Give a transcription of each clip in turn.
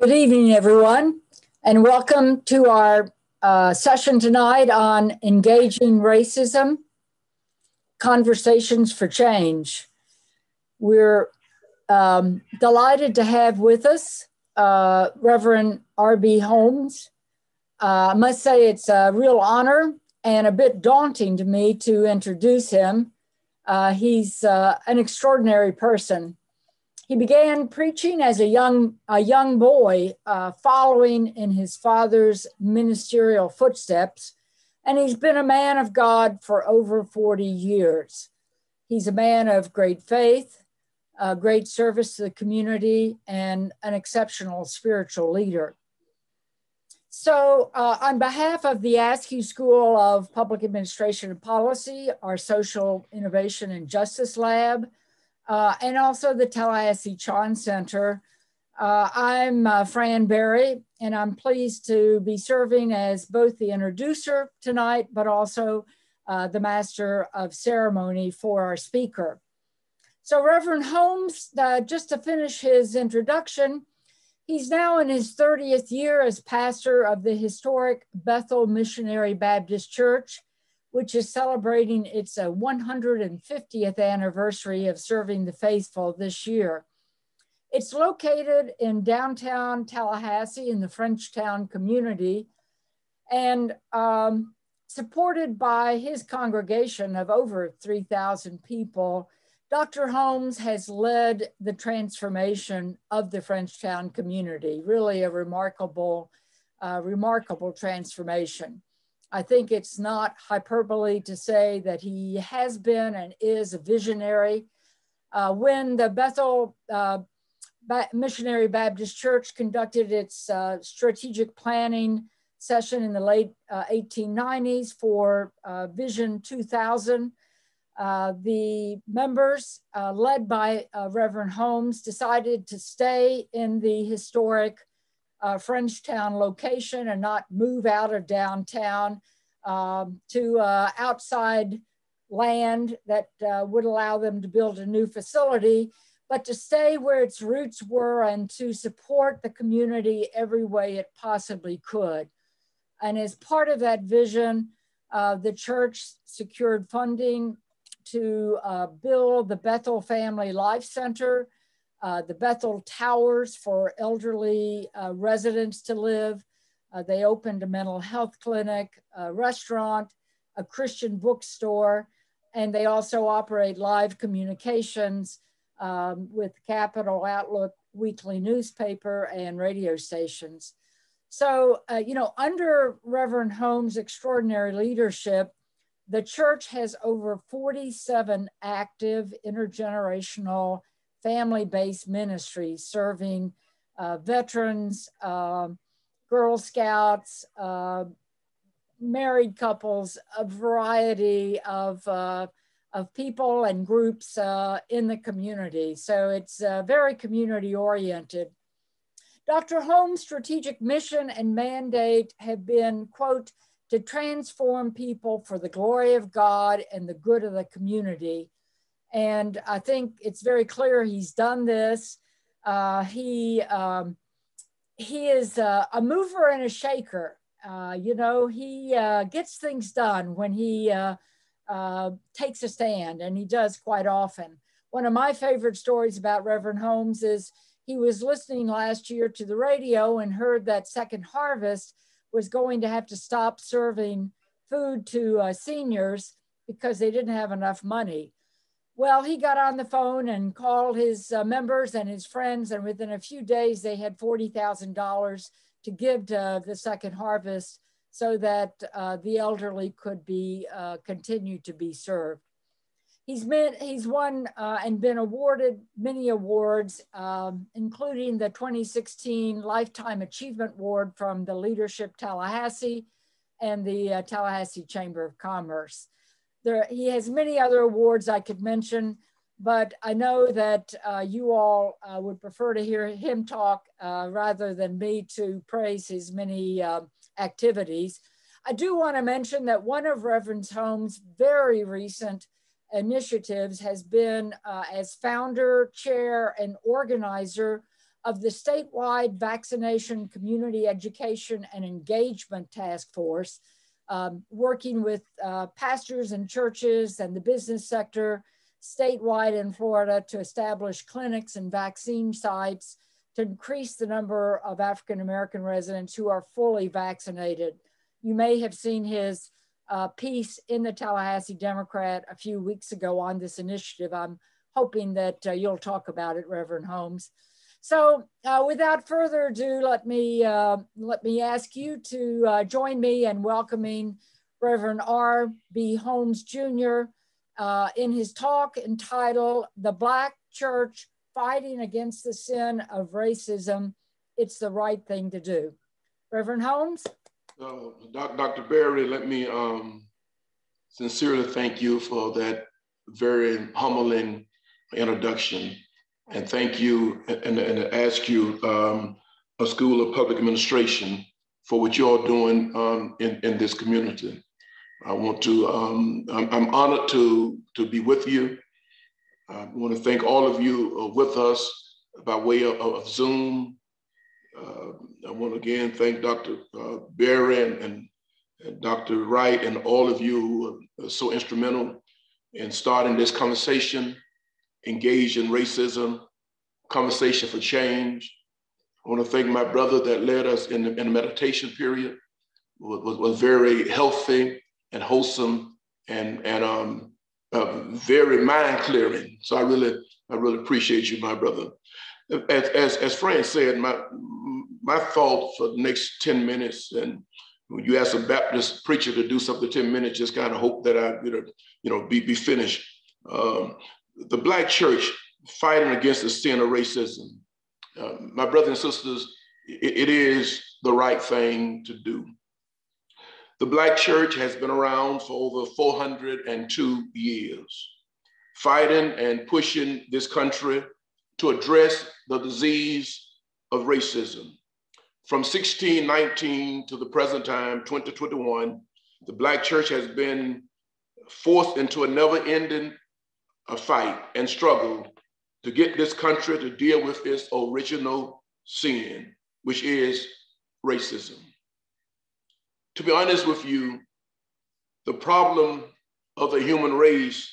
Good evening, everyone, and welcome to our uh, session tonight on engaging racism, conversations for change. We're um, delighted to have with us uh, Reverend R.B. Holmes. Uh, I must say it's a real honor and a bit daunting to me to introduce him. Uh, he's uh, an extraordinary person. He began preaching as a young, a young boy, uh, following in his father's ministerial footsteps, and he's been a man of God for over 40 years. He's a man of great faith, great service to the community, and an exceptional spiritual leader. So, uh, on behalf of the Askew School of Public Administration and Policy, our Social Innovation and Justice Lab, uh, and also the Tallahassee Chan Center. Uh, I'm uh, Fran Berry, and I'm pleased to be serving as both the introducer tonight, but also uh, the master of ceremony for our speaker. So Reverend Holmes, uh, just to finish his introduction, he's now in his 30th year as pastor of the historic Bethel Missionary Baptist Church which is celebrating its uh, 150th anniversary of serving the faithful this year. It's located in downtown Tallahassee in the Frenchtown community and um, supported by his congregation of over 3,000 people. Dr. Holmes has led the transformation of the Frenchtown community, really a remarkable, uh, remarkable transformation. I think it's not hyperbole to say that he has been and is a visionary. Uh, when the Bethel uh, ba Missionary Baptist Church conducted its uh, strategic planning session in the late 1890s uh, for uh, Vision 2000, uh, the members, led by Reverend Holmes, decided to stay in the historic uh, Frenchtown location and not move out of downtown um, to uh, outside land that uh, would allow them to build a new facility, but to stay where its roots were and to support the community every way it possibly could. And as part of that vision, uh, the church secured funding to uh, build the Bethel Family Life Center, uh, the Bethel Towers for elderly uh, residents to live. Uh, they opened a mental health clinic, a restaurant, a Christian bookstore, and they also operate live communications um, with Capital Outlook weekly newspaper and radio stations. So, uh, you know, under Reverend Holmes' extraordinary leadership, the church has over 47 active intergenerational family-based ministry serving uh, veterans, um, Girl Scouts, uh, married couples, a variety of, uh, of people and groups uh, in the community. So it's uh, very community oriented. Dr. Holmes' strategic mission and mandate have been, quote, to transform people for the glory of God and the good of the community. And I think it's very clear he's done this. Uh, he, um, he is a, a, mover and a shaker. Uh, you know, he uh, gets things done when he uh, uh, takes a stand, and he does quite often. One of my favorite stories about Reverend Holmes is he was listening last year to the radio and heard that Second Harvest was going to have to stop serving food to uh, seniors because they didn't have enough money. Well, he got on the phone and called his uh, members and his friends, and within a few days, they had $40,000 to give to the second harvest so that uh, the elderly could be uh, continued to be served. He's been he's won uh, and been awarded many awards, um, including the 2016 Lifetime Achievement Award from the Leadership Tallahassee and the uh, Tallahassee Chamber of Commerce. There, he has many other awards I could mention, but I know that uh, you all uh, would prefer to hear him talk uh, rather than me to praise his many um, activities. I do want to mention that one of Reverend Holmes' very recent initiatives has been uh, as founder, chair, and organizer of the statewide vaccination community education and engagement task force, um, working with uh, pastors and churches and the business sector statewide in Florida to establish clinics and vaccine sites to increase the number of African American residents who are fully vaccinated. You may have seen his uh, piece in the Tallahassee Democrat a few weeks ago on this initiative. I'm hoping that uh, you'll talk about it, Reverend Holmes. So uh, without further ado, let me, uh, let me ask you to uh, join me in welcoming Reverend R.B. Holmes Jr. Uh, in his talk entitled The Black Church Fighting Against the Sin of Racism, It's the Right Thing to Do. Reverend Holmes? Uh, Dr. Berry, let me um, sincerely thank you for that very humbling introduction. And thank you and, and Askew, um, a School of Public Administration, for what you're doing um, in, in this community. I want to, um, I'm, I'm, honored to, to be with you. I want to thank all of you uh, with us by way of, of Zoom. Uh, I want to again thank Dr. Uh, Berry and, and, and, Dr. Wright and all of you who are so instrumental in starting this conversation, engaged in racism, conversation for change. I want to thank my brother that led us in the, in the meditation period. Was, was very healthy and wholesome and, and um, uh, very mind clearing. So I really, I really appreciate you, my brother. As, as, as Fran said, my, my thought for the next 10 minutes, and when you ask a Baptist preacher to do something 10 minutes, just kind of hope that I, you know, you know be, be finished. Um, the Black church fighting against the sin of racism. Uh, my brothers and sisters, it, it is the right thing to do. The Black church has been around for over 402 years, fighting and pushing this country to address the disease of racism. From 1619 to the present time, 2021, the Black church has been forced into a never ending fight and struggle to get this country to deal with its original sin, which is racism. To be honest with you, the problem of the human race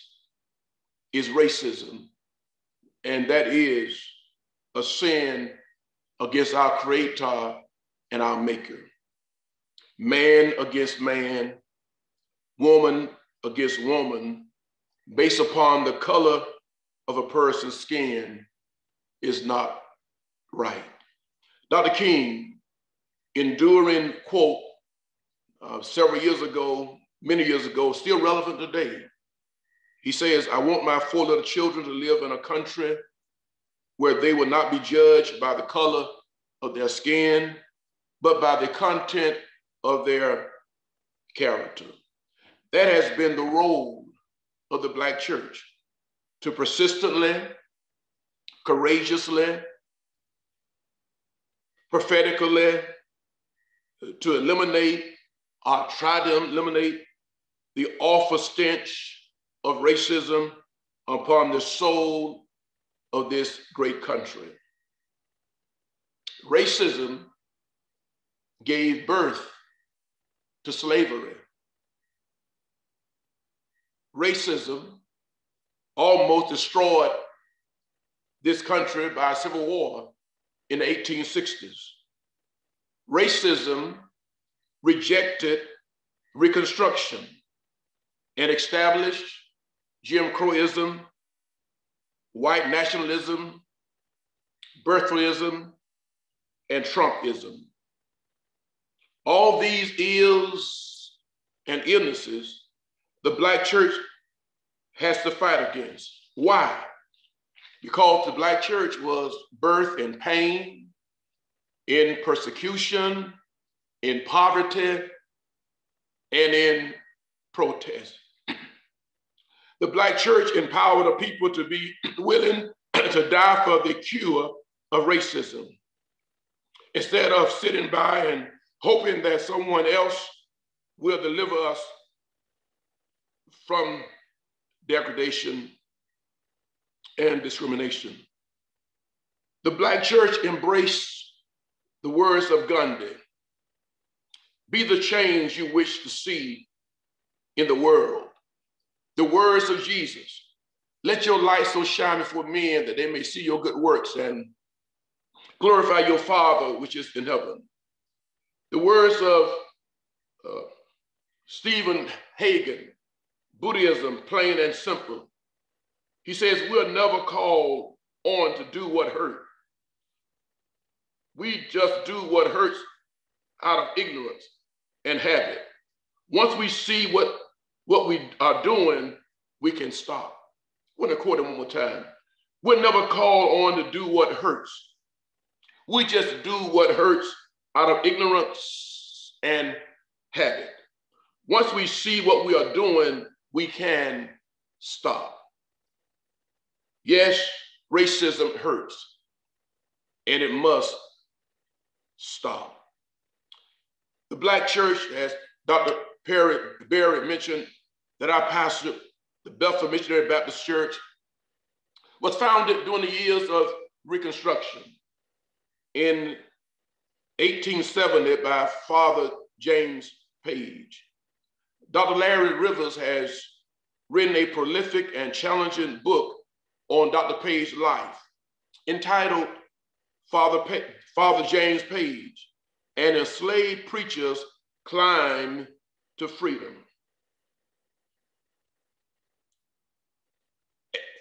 is racism, and that is a sin against our creator and our maker. Man against man, woman against woman, based upon the color of a person's skin is not right. Dr. King, enduring quote uh, several years ago, many years ago, still relevant today. He says, I want my four little children to live in a country where they will not be judged by the color of their skin, but by the content of their character. That has been the role of the Black church to persistently, courageously, prophetically, uh, to eliminate or try to eliminate the awful stench of racism upon the soul of this great country. Racism gave birth to slavery. Racism almost destroyed this country by a civil war in the 1860s. Racism rejected Reconstruction and established Jim Crowism, white nationalism, birtherism, and Trumpism. All these ills and illnesses, the Black church has to fight against. Why? Because the Black church was birthed in pain, in persecution, in poverty, and in protest. The Black church empowered the people to be willing to die for the cure of racism. Instead of sitting by and hoping that someone else will deliver us from degradation, and discrimination. The Black church embraced the words of Gandhi Be the change you wish to see in the world. The words of Jesus Let your light so shine before men that they may see your good works and glorify your Father which is in heaven. The words of uh, Stephen Hagen, Buddhism, plain and simple. He says, We're never called on to do what hurt. We just do what hurts out of ignorance and habit. Once we see what, what we are doing, we can stop. Want to quote one more time. We're never called on to do what hurts. We just do what hurts out of ignorance and habit. Once we see what we are doing, we can stop. Yes, racism hurts, and it must stop. The Black church, as Dr. Perry Barry mentioned, that I pastored, the Bethel Missionary Baptist Church, was founded during the years of Reconstruction in 1870 by Father James Page. Dr. Larry Rivers has written a prolific and challenging book on Dr. Page's life entitled Father, pa Father James Page and Enslaved Preachers Climb to Freedom.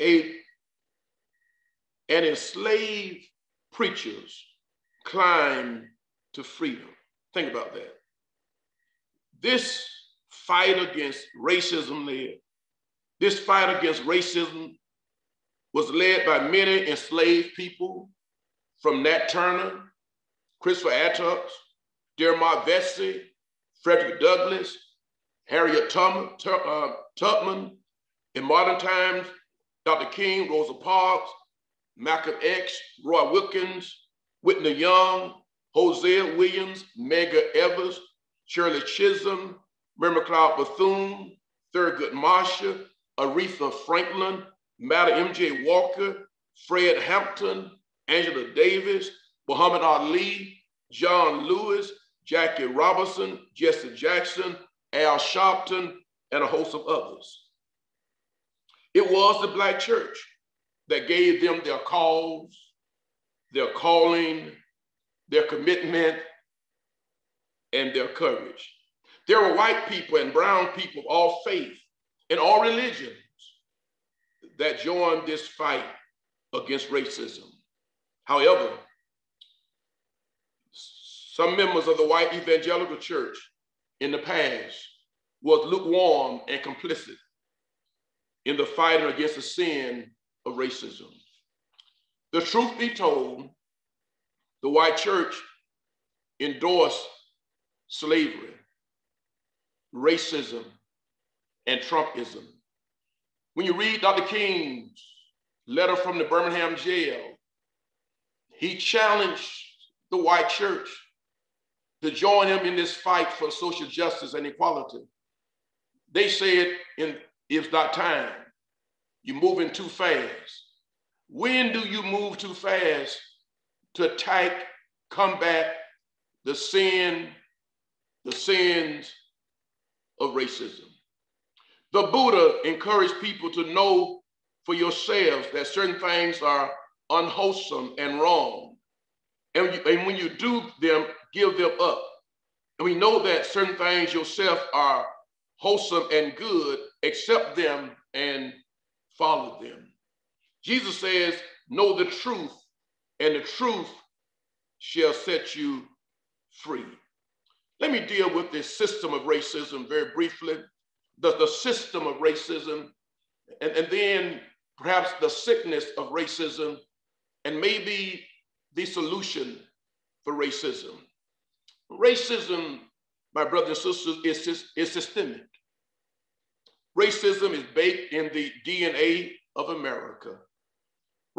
A, an enslaved preachers climb to freedom. Think about that. This fight against racism led, this fight against racism was led by many enslaved people from Nat Turner, Christopher Attucks, Denmark Vesey, Frederick Douglass, Harriet uh, Tubman, in modern times, Dr. King, Rosa Parks, Malcolm X, Roy Wilkins, Whitney Young, Hosea Williams, Medgar Evers, Shirley Chisholm, Mary McLeod Bethune, Thurgood Marshall, Aretha Franklin, Madam M.J. Walker, Fred Hampton, Angela Davis, Muhammad Ali, John Lewis, Jackie Robinson, Jesse Jackson, Al Sharpton, and a host of others. It was the Black church that gave them their cause, their calling, their commitment, and their courage. There were white people and brown people of all faith and all religions that joined this fight against racism. However, some members of the white evangelical church in the past was lukewarm and complicit in the fight against the sin of racism. The truth be told, the white church endorsed slavery, racism, and Trumpism. When you read Dr. King's letter from the Birmingham jail, he challenged the white church to join him in this fight for social justice and equality. They said, in, it's not time. You're moving too fast. When do you move too fast to attack, combat the sin, the sins of racism? The Buddha encouraged people to know for yourselves that certain things are unwholesome and wrong. And, you, and when you do them, give them up. And we know that certain things yourself are wholesome and good, accept them and follow them. Jesus says, Know the truth, and the truth shall set you free. Let me deal with this system of racism very briefly. The, the system of racism, and, and then perhaps the sickness of racism, and maybe the solution for racism. Racism, my brothers and sisters, is, is systemic. Racism is baked in the DNA of America.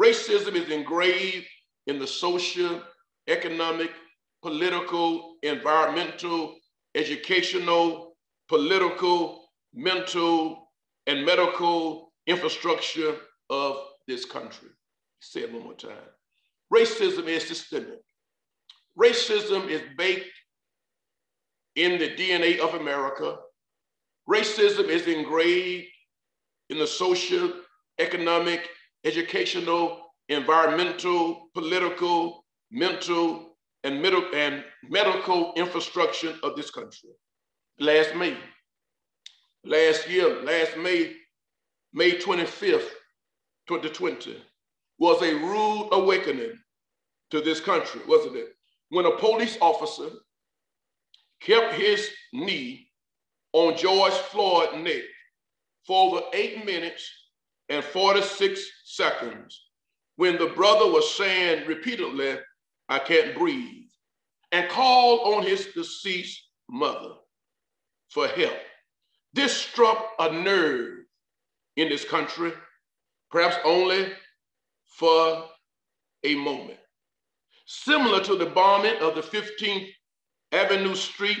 Racism is engraved in the social, economic, political, environmental, educational, political, mental, and medical infrastructure of this country. Say it one more time. Racism is systemic. Racism is baked in the DNA of America. Racism is engraved in the social, economic, educational, environmental, political, mental, and, middle, and medical infrastructure of this country. Last May, last year, last May, May 25th, 2020, was a rude awakening to this country, wasn't it? When a police officer kept his knee on George Floyd's neck for over eight minutes and 46 seconds when the brother was saying repeatedly, I can't breathe, and called on his deceased mother for help. This struck a nerve in this country, perhaps only for a moment. Similar to the bombing of the 15th Avenue Street,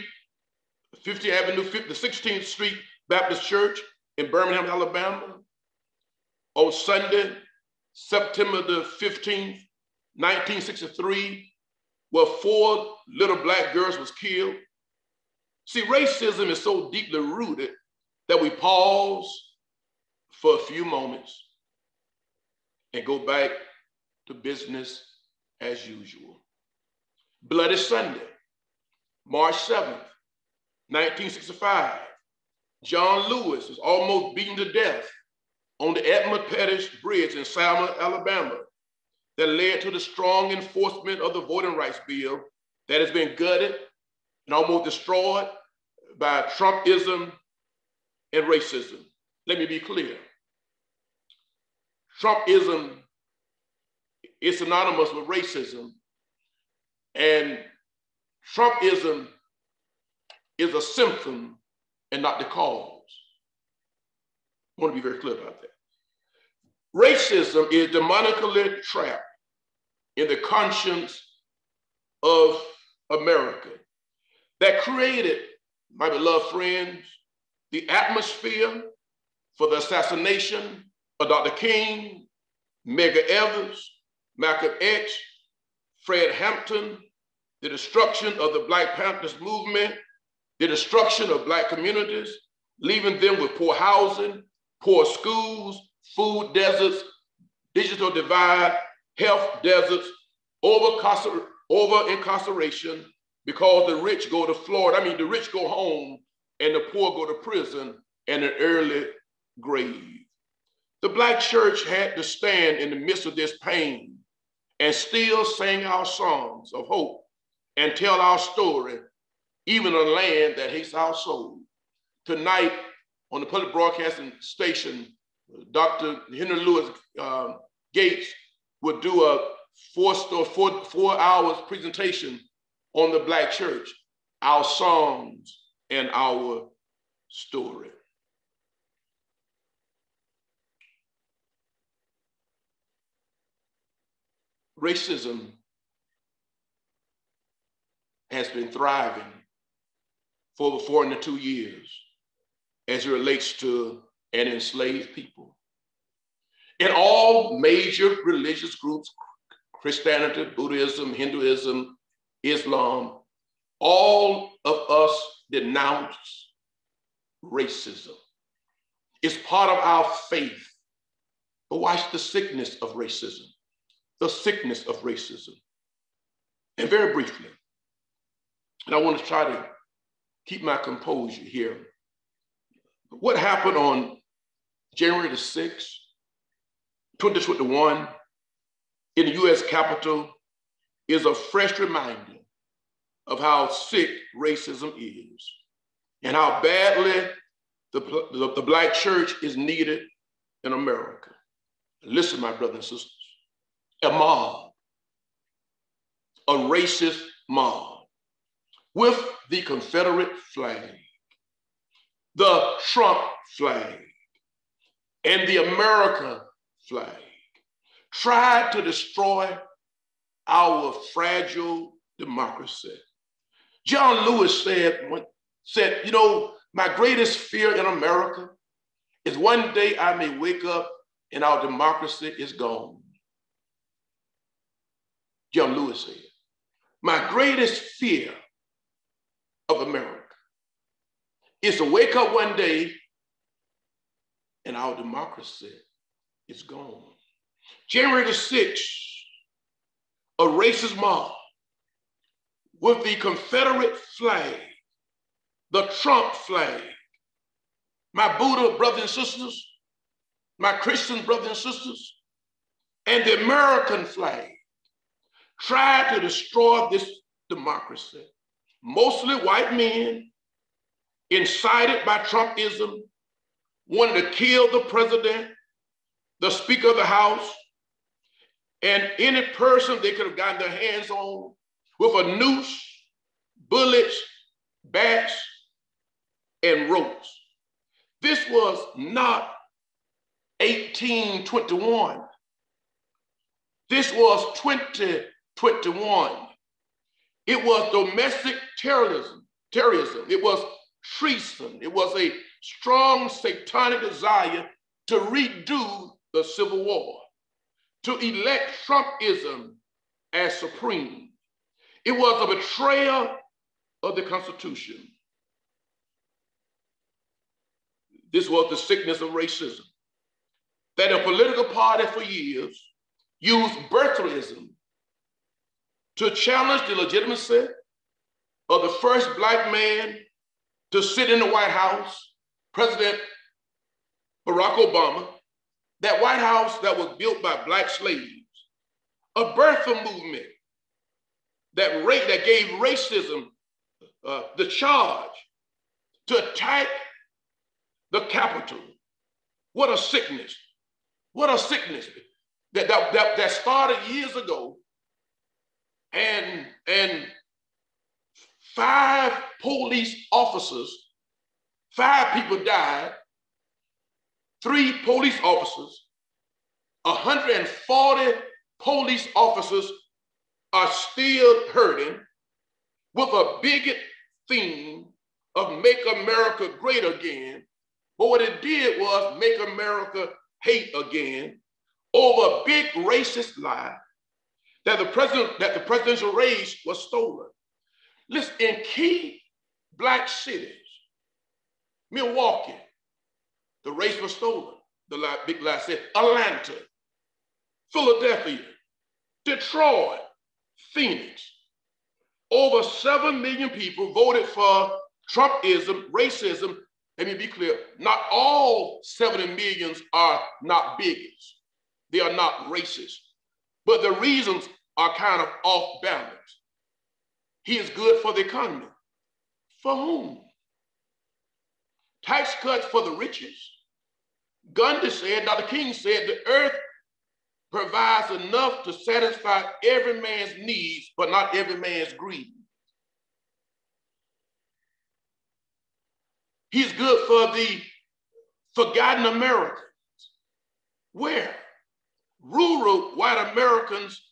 50th Avenue, the 16th Street Baptist Church in Birmingham, Alabama, on Sunday, September the 15th, 1963, where four little black girls was killed. See, racism is so deeply rooted that we pause for a few moments and go back to business as usual. Bloody Sunday, March 7th, 1965. John Lewis is almost beaten to death on the Edmund Pettus Bridge in Selma, Alabama, that led to the strong enforcement of the Voting Rights Bill that has been gutted and almost destroyed by Trumpism and racism. Let me be clear. Trumpism is synonymous with racism, and Trumpism is a symptom and not the cause. I want to be very clear about that. Racism is demonically trapped in the conscience of America that created, my beloved friends, the atmosphere for the assassination of Dr. King, Medgar Evers, Malcolm X, Fred Hampton, the destruction of the Black Panthers movement, the destruction of Black communities, leaving them with poor housing, poor schools, food deserts, digital divide, health deserts, over, over incarceration because the rich go to Florida. I mean, the rich go home and the poor go to prison and an early grave. The Black church had to stand in the midst of this pain and still sing our songs of hope and tell our story, even a land that hates our soul. Tonight, on the public broadcasting station, Dr. Henry Louis uh, Gates would do a four or four, four hours presentation on the Black church, our songs and our story. Racism has been thriving for over 42 years as it relates to an enslaved people. In all major religious groups, Christianity, Buddhism, Hinduism, Islam, all of us denounce racism. It's part of our faith. But watch the sickness of racism, the sickness of racism. And very briefly, and I want to try to keep my composure here. What happened on January the 6th, 2021, in the US Capitol is a fresh reminder of how sick racism is and how badly the, the, the, Black church is needed in America. Listen, my brothers and sisters, a mob, a racist mob with the Confederate flag, the Trump flag, and the America flag tried to destroy our fragile democracy. John Lewis said, said, you know, my greatest fear in America is one day I may wake up and our democracy is gone. John Lewis said, my greatest fear of America is to wake up one day and our democracy is gone. January the 6th, a racist mob with the Confederate flag, the Trump flag. My Buddha brothers and sisters, my Christian brothers and sisters, and the American flag tried to destroy this democracy. Mostly white men, incited by Trumpism, wanted to kill the president, the Speaker of the House, and any person they could have gotten their hands on with a noose, bullets, bats, and ropes. This was not 1821. This was 2021. It was domestic terrorism, terrorism. It was treason. It was a strong satanic desire to redo the Civil War, to elect Trumpism as supreme. It was a betrayal of the Constitution. This was the sickness of racism. That a political party for years used birtherism to challenge the legitimacy of the first black man to sit in the White House, President Barack Obama, that White House that was built by black slaves, a birther movement that, ra- that gave racism uh, the charge to attack the Capitol. What a sickness. What a sickness that, that, that, that started years ago. And, and five police officers, five people died, three police officers, 140 police officers are still hurting with a bigot theme of make America great again. But what it did was make America hate again over a big racist lie that the president that the presidential race was stolen. Listen, in key black cities, Milwaukee, the race was stolen. The big lie said Atlanta, Philadelphia, Detroit, Phoenix. Over 7 million people voted for Trumpism, racism. Let me be clear, not all 70 millions are not bigots. They are not racist. But the reasons are kind of off balance. He is good for the economy. For whom? Tax cuts for the richest. Gandhi said, Dr. King said, the earth provides enough to satisfy every man's needs, but not every man's greed. He's good for the forgotten Americans. Where? Rural white Americans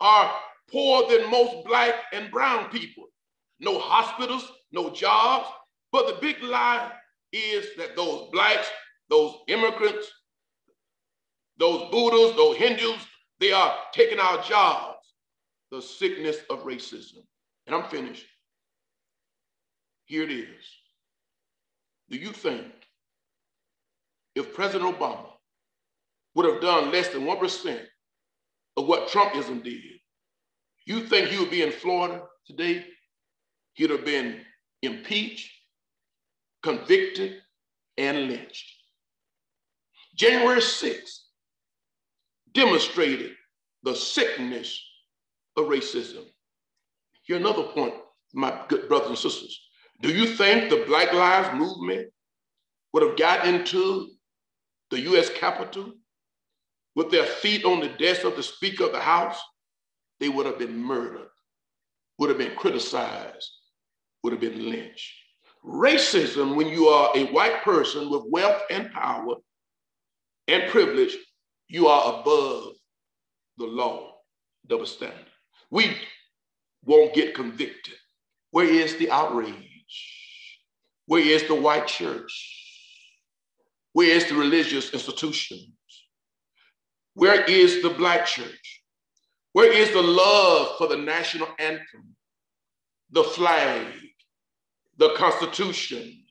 are poorer than most black and brown people. No hospitals, no jobs. But the big lie is that those blacks, those immigrants, those Buddhas, those Hindus, they are taking our jobs. The sickness of racism. And I'm finished. Here it is. Do you think if President Obama would have done less than 1% of what Trumpism did, you think he would be in Florida today? He'd have been impeached, convicted, and lynched. January 6th demonstrated the sickness of racism. Here another point, my good brothers and sisters. Do you think the Black Lives Movement would have gotten into the US Capitol with their feet on the desk of the Speaker of the House? They would have been murdered, would have been criticized, would have been lynched. Racism, when you are a white person with wealth and power and privilege, you are above the law, double standard. We won't get convicted. Where is the outrage? Where is the white church? Where is the religious institutions? Where is the black church? Where is the love for the national anthem, the flag, the Constitution,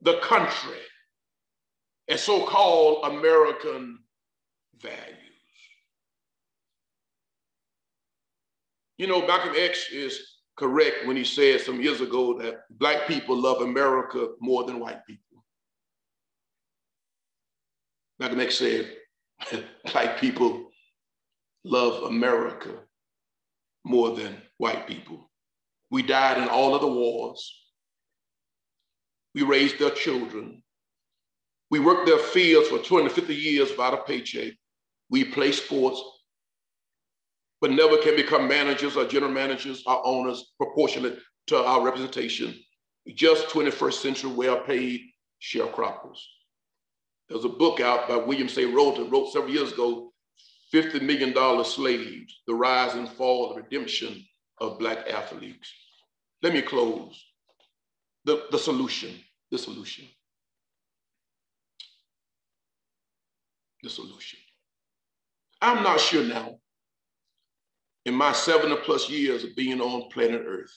the country, and so called American values? You know, Malcolm X is correct when he said some years ago that Black people love America more than white people. Malcolm X said, Black people love America more than white people. We died in all of the wars. We raised their children. We worked their fields for 250 years without a paycheck. We play sports, but never can become managers or general managers or owners proportionate to our representation. Just 21st century well-paid sharecroppers. There's a book out by William C. Rhoden, wrote several years ago, $50 million slaves, the rise and fall, the redemption of Black athletes. Let me close. The, the solution, the solution. The solution. I'm not sure now, in my seven or plus years of being on planet Earth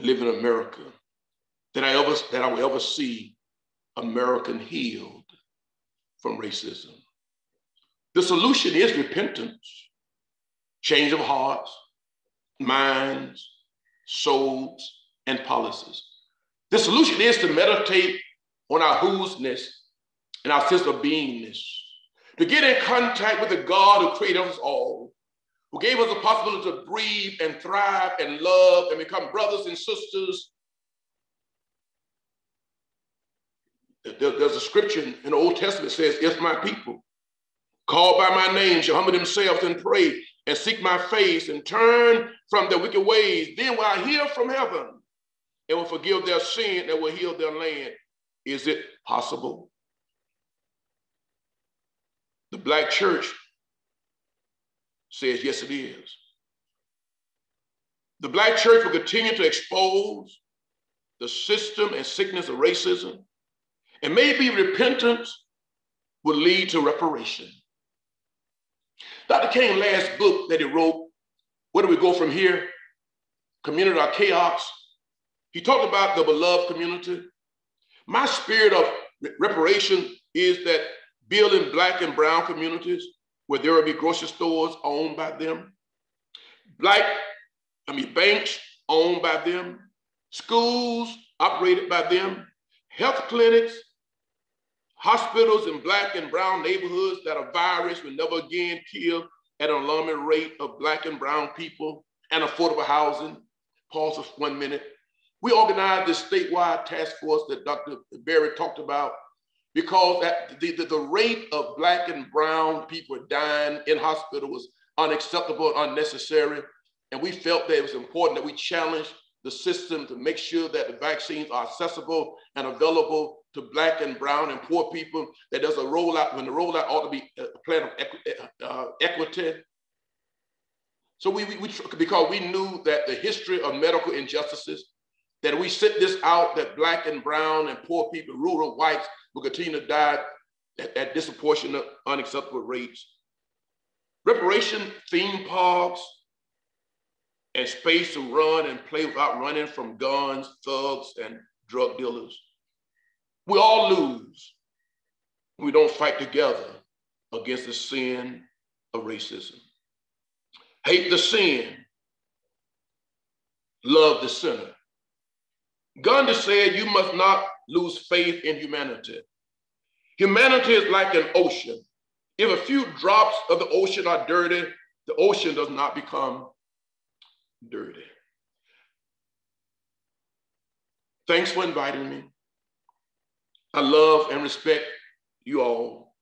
living in America, that I ever that I will ever see American healed from racism. The solution is repentance, change of hearts, minds, souls, and policies. The solution is to meditate on our who'sness and our sense of beingness, to get in contact with the God who created us all, who gave us the possibility to breathe and thrive and love and become brothers and sisters. There's a scripture in the Old Testament says, if my people called by my name shall humble themselves and pray and seek my face and turn from their wicked ways, then will I hear from heaven and will forgive their sin and will heal their land. Is it possible? The black church says, yes, it is. The black church will continue to expose the system and sickness of racism, and maybe repentance will lead to reparation. Dr. King's last book that he wrote, Where Do We Go From Here? Community or Chaos. He talked about the beloved community. My spirit of reparation is that building black and brown communities where there will be grocery stores owned by them, black, I mean, banks owned by them, schools operated by them, health clinics Hospitals in black and brown neighborhoods that a virus will never again kill at an alarming rate of black and brown people and affordable housing. Pause for one minute. We organized this statewide task force that Dr. Berry talked about because that the, the, the rate of black and brown people dying in hospital was unacceptable and unnecessary. And we felt that it was important that we challenge the system to make sure that the vaccines are accessible and available to black and brown and poor people, that there's a rollout, when the rollout ought to be a plan of equi uh, equity. So we, we, we, because we knew that the history of medical injustices, that we sit this out, that black and brown and poor people, rural whites will continue to die at, at disproportionate, unacceptable rates. Reparation theme parks and space to run and play without running from guns, thugs, and drug dealers. We all lose. We don't fight together against the sin of racism. Hate the sin, love the sinner. Gandhi said, You must not lose faith in humanity. Humanity is like an ocean. If a few drops of the ocean are dirty, the ocean does not become dirty. Thanks for inviting me. I love and respect you all.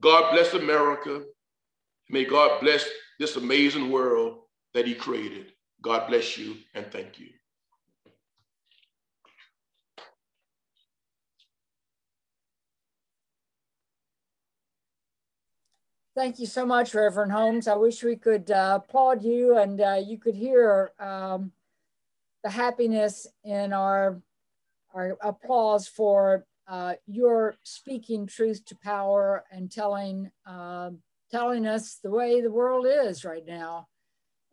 God bless America. May God bless this amazing world that He created. God bless you and thank you. Thank you so much, Reverend Holmes. I wish we could uh, applaud you and uh, you could hear um, the happiness in our, our applause for uh, you're speaking truth to power and telling uh, telling us the way the world is right now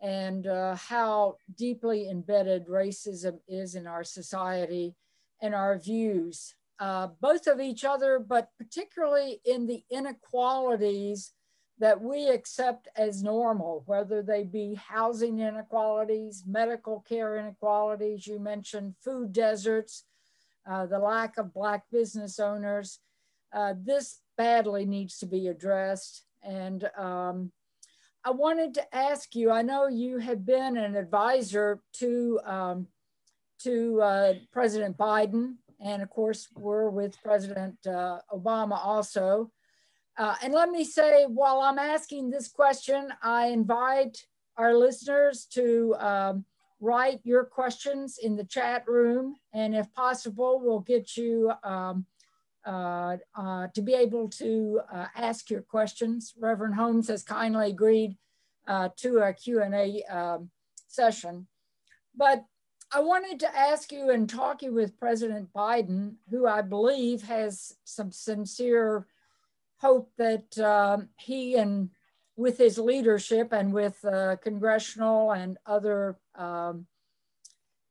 and uh, how deeply embedded racism is in our society and our views, uh, both of each other, but particularly in the inequalities that we accept as normal, whether they be housing inequalities, medical care inequalities, you mentioned food deserts, uh, the lack of Black business owners. Uh, this badly needs to be addressed. And um, I wanted to ask you, I know you have been an advisor to, um, to uh, President Biden, and of course, we're with President uh, Obama also. Uh, and let me say, while I'm asking this question, I invite our listeners to um, write your questions in the chat room. And if possible, we'll get you um, uh, uh, to be able to uh, ask your questions. Reverend Holmes has kindly agreed uh, to a Q&A um, session. But I wanted to ask you in talking with President Biden, who I believe has some sincere hope that um, he and with his leadership and with uh, congressional and other um,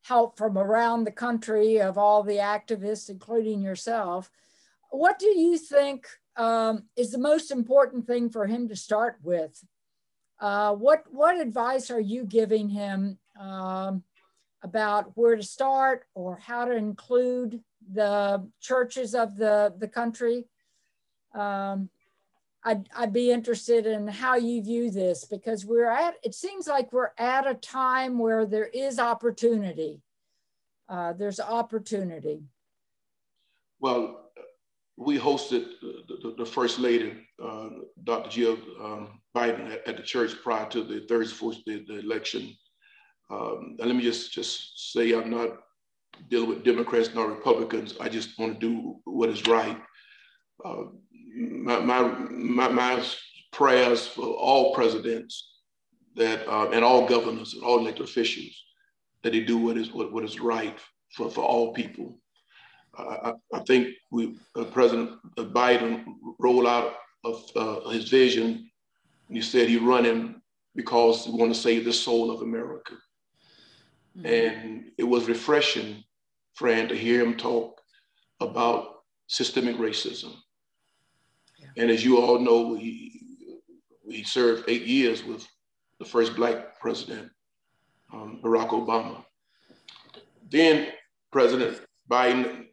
help from around the country of all the activists, including yourself, what do you think um, is the most important thing for him to start with? Uh, what what advice are you giving him um, about where to start or how to include the churches of the the country? Um, I'd, I'd be interested in how you view this because we're at it seems like we're at a time where there is opportunity. Uh, there's opportunity. Well, we hosted the, the First Lady, uh, Dr. Jill um, Biden, at, at, the church prior to the Thursday, the election. Um, and let me just, just say I'm not dealing with Democrats nor Republicans. I just want to do what is right. Uh, my, my, my, my, prayers for all presidents that uh, and all governors and all elected officials that they do what is what, what is right for, for all people I, I think we, uh, President Biden rolled out of uh, his vision. He said he's running because he want to save the soul of America. Mm-hmm. And it was refreshing, friend, to hear him talk about systemic racism. And as you all know, he, he served eight years with the first Black president, um, Barack Obama. Then President Biden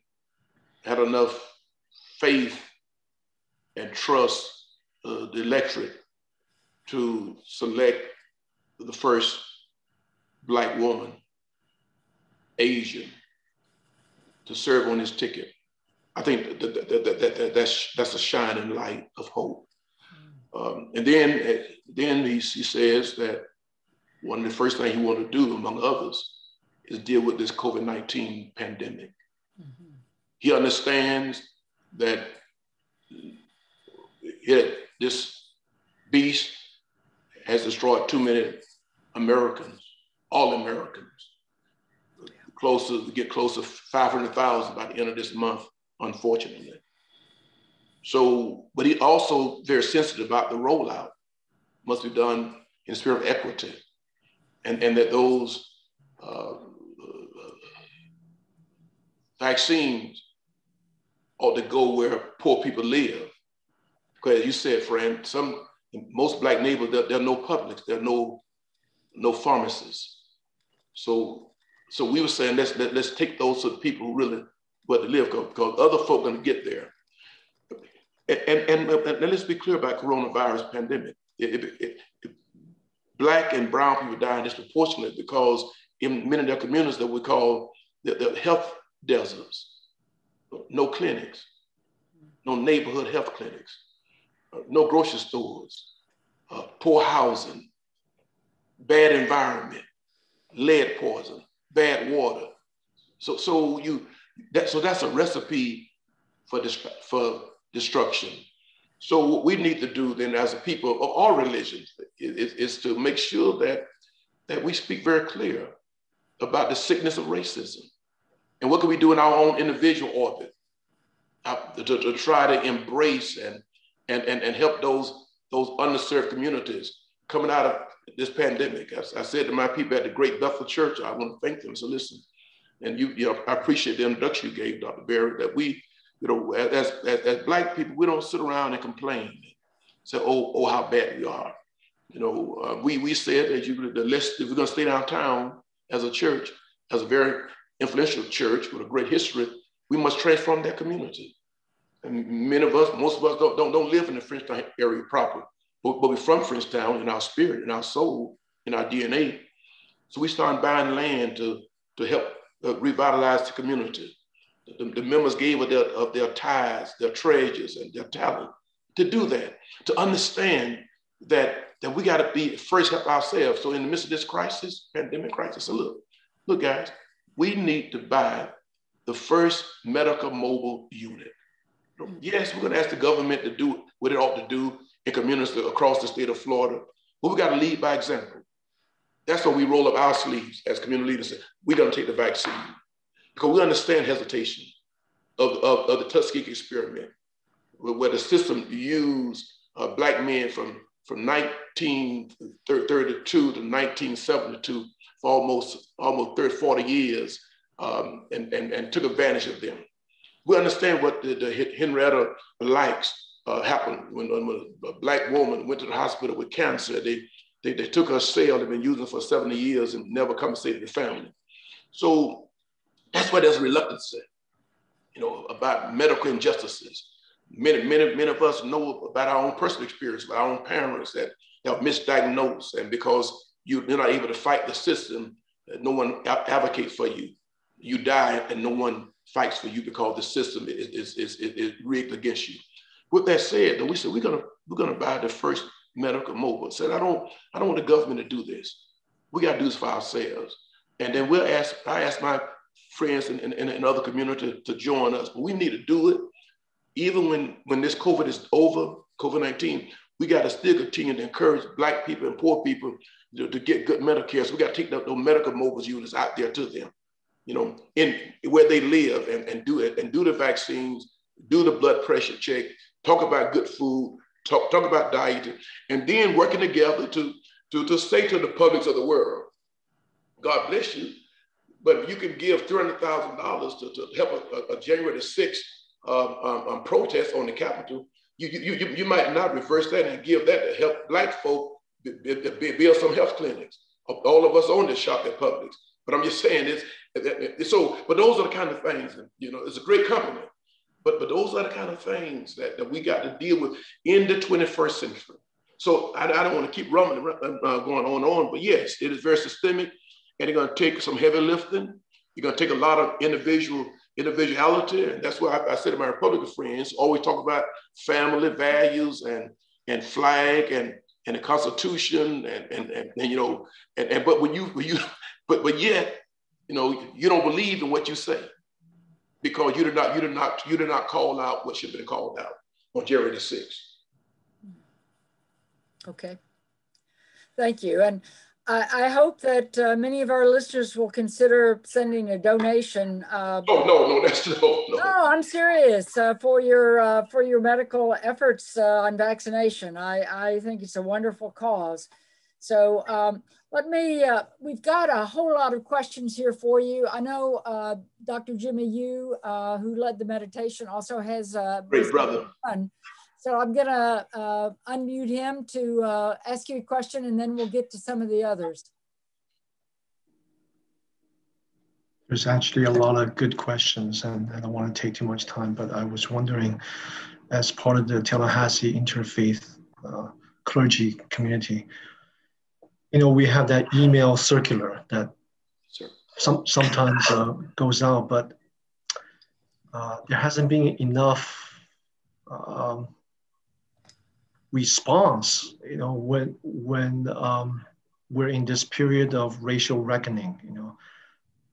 had enough faith and trust uh, the electorate to select the first black woman, Asian, to serve on his ticket. I think that, that, that, that, that's, that's a shining light of hope. Um, and then, then he, he says that one of the first things he wanted to do, among others, is deal with this COVID-19 pandemic. Mm-hmm. He understands that it, this beast has destroyed too many Americans, all Americans. Close to get close to 500,000 by the end of this month, unfortunately. So, but he also very sensitive about the rollout must be done in the spirit of equity, and and that those uh, uh vaccines ought to go where poor people live. Because you said, friend, some most black neighborhoods there, there, are no Publix, there are no no pharmacies. So so we were saying let's let, us let us take those to the people who really where to live because other folk are going to get there. And, and, and, and, let's be clear about coronavirus pandemic. It, it, it, black and brown people dying disproportionately because in many of their communities that we call the, the health deserts, no clinics, no neighborhood health clinics, uh, no grocery stores, uh, poor housing, bad environment, lead poison, bad water. So, so you that so that's a recipe for this for destruction. So what we need to do then, as a people of all religions, is, is to make sure that that we speak very clear about the sickness of racism. And what can we do in our own individual orbit uh, to, to try to embrace and, and, and, and help those those underserved communities coming out of this pandemic. I, I said to my people at the Great Bethel Church, I want to thank them. So listen, and you, you know, I appreciate the introduction you gave, Dr. Berry, that we, you know, as, as, as black people, we don't sit around and complain, and say, oh, oh, how bad we are. You know, uh, we, we said that you, the list, if we're gonna stay downtown as a church, as a very influential church with a great history, we must transform that community. And many of us, most of us don't, don't, don't live in the Frenchtown area proper, but, but we're from Frenchtown in our spirit, in our soul, in our DNA. So we started buying land to, to help uh, revitalize the community. The, the, members gave of their, of their tithes, their treasures, and their talent to do that, to understand that, that we got to be first help ourselves. So in the midst of this crisis, pandemic crisis, so look, look, guys, we need to buy the first medical mobile unit. Yes, we're going to ask the government to do what it ought to do in communities across the state of Florida, but we got to lead by example. That's why we roll up our sleeves as community leaders. We're going to take the vaccine because we understand hesitation of, of, of the Tuskegee experiment, where the system used uh, black men from, from 1932 to 1972 for almost, almost 30, 40 years um, and, and, and took advantage of them. We understand what the, the Henrietta Lacks uh, happened when, when, a black woman went to the hospital with cancer. They, they, they took her cell they've been using for 70 years and never compensated the family. So that's why there's reluctance, you know, about medical injustices. Many, many, many of us know about our own personal experience, with our own parents that, that misdiagnosed, and because you, you're not able to fight the system, no one advocates for you. You die, and no one fights for you because the system is, is, is, is, rigged against you. With that said, we said we're gonna we're gonna buy the first medical mobile. Said I don't I don't want the government to do this. We got to do this for ourselves. And then we'll ask I ask my friends in, in other community to join us, but we need to do it even when when this COVID is over, COVID nineteen. We got to still continue to encourage Black people and poor people to, to get good medical care. So we got to take those medical mobile units out there to them you know, in where they live and, and do it and do the vaccines, do the blood pressure check, talk about good food, talk, talk about diet, and then working together to, to, to say to the Publix of the world, God bless you, but if you can give $300,000 to, to help a, a January the 6th um, um, um, protest on the Capitol. You, you, you, you might not reverse that and give that to help Black folk build some health clinics. All of us own this shop at Publix. But I'm just saying this, so, but those are the kind of things, you know, it's a great compliment. But, but those are the kind of things that, that we got to deal with in the 21st century. So I, I don't want to keep rumbling, uh, going on and on, but yes, it is very systemic and it's going to take some heavy lifting. You're going to take a lot of individual individuality. And that's why I, I said to my Republican friends, always talk about family values and, and flag and, and the Constitution and, and, and, and you know, and, and, but when you, when you, but, but yet you know, you don't believe in what you say because you did not, you did not, you did not call out what should have been called out on January the 6th. Okay. Thank you. And I, I hope that uh, many of our listeners will consider sending a donation. Uh, oh no, no, that's no, no. No, I'm serious uh, for your uh, for your medical efforts uh, on vaccination. I I think it's a wonderful cause. So um, let me, uh, we've got a whole lot of questions here for you. I know uh, Dr. Jimmy Yu, uh, who led the meditation, also has a great brother. Son. So I'm gonna uh, unmute him to uh, ask you a question and then we'll get to some of the others. There's actually a lot of good questions and I don't want to take too much time, but I was wondering, as part of the Tallahassee interfaith uh, clergy community, you know, we have that email circular that sure. some, sometimes uh, goes out, but uh, there hasn't been enough um, response, you know, when, when um, we're in this period of racial reckoning, you know,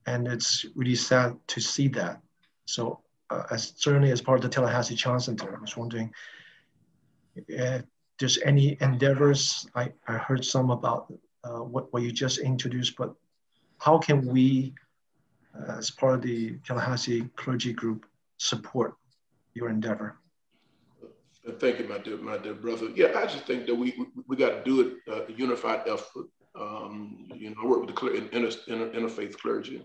and it's really sad to see that. So uh, as certainly as part of the Tallahassee Chan Center, I was wondering if there's any endeavors, I, I heard some about uh, what, what you just introduced, but how can we, uh, as part of the Tallahassee clergy group, support your endeavor? Thank you, my dear, my dear brother. Yeah, I just think that we we, we got to do it uh, a unified effort. Um, you know, I work with the cler- inter, inter, interfaith clergy.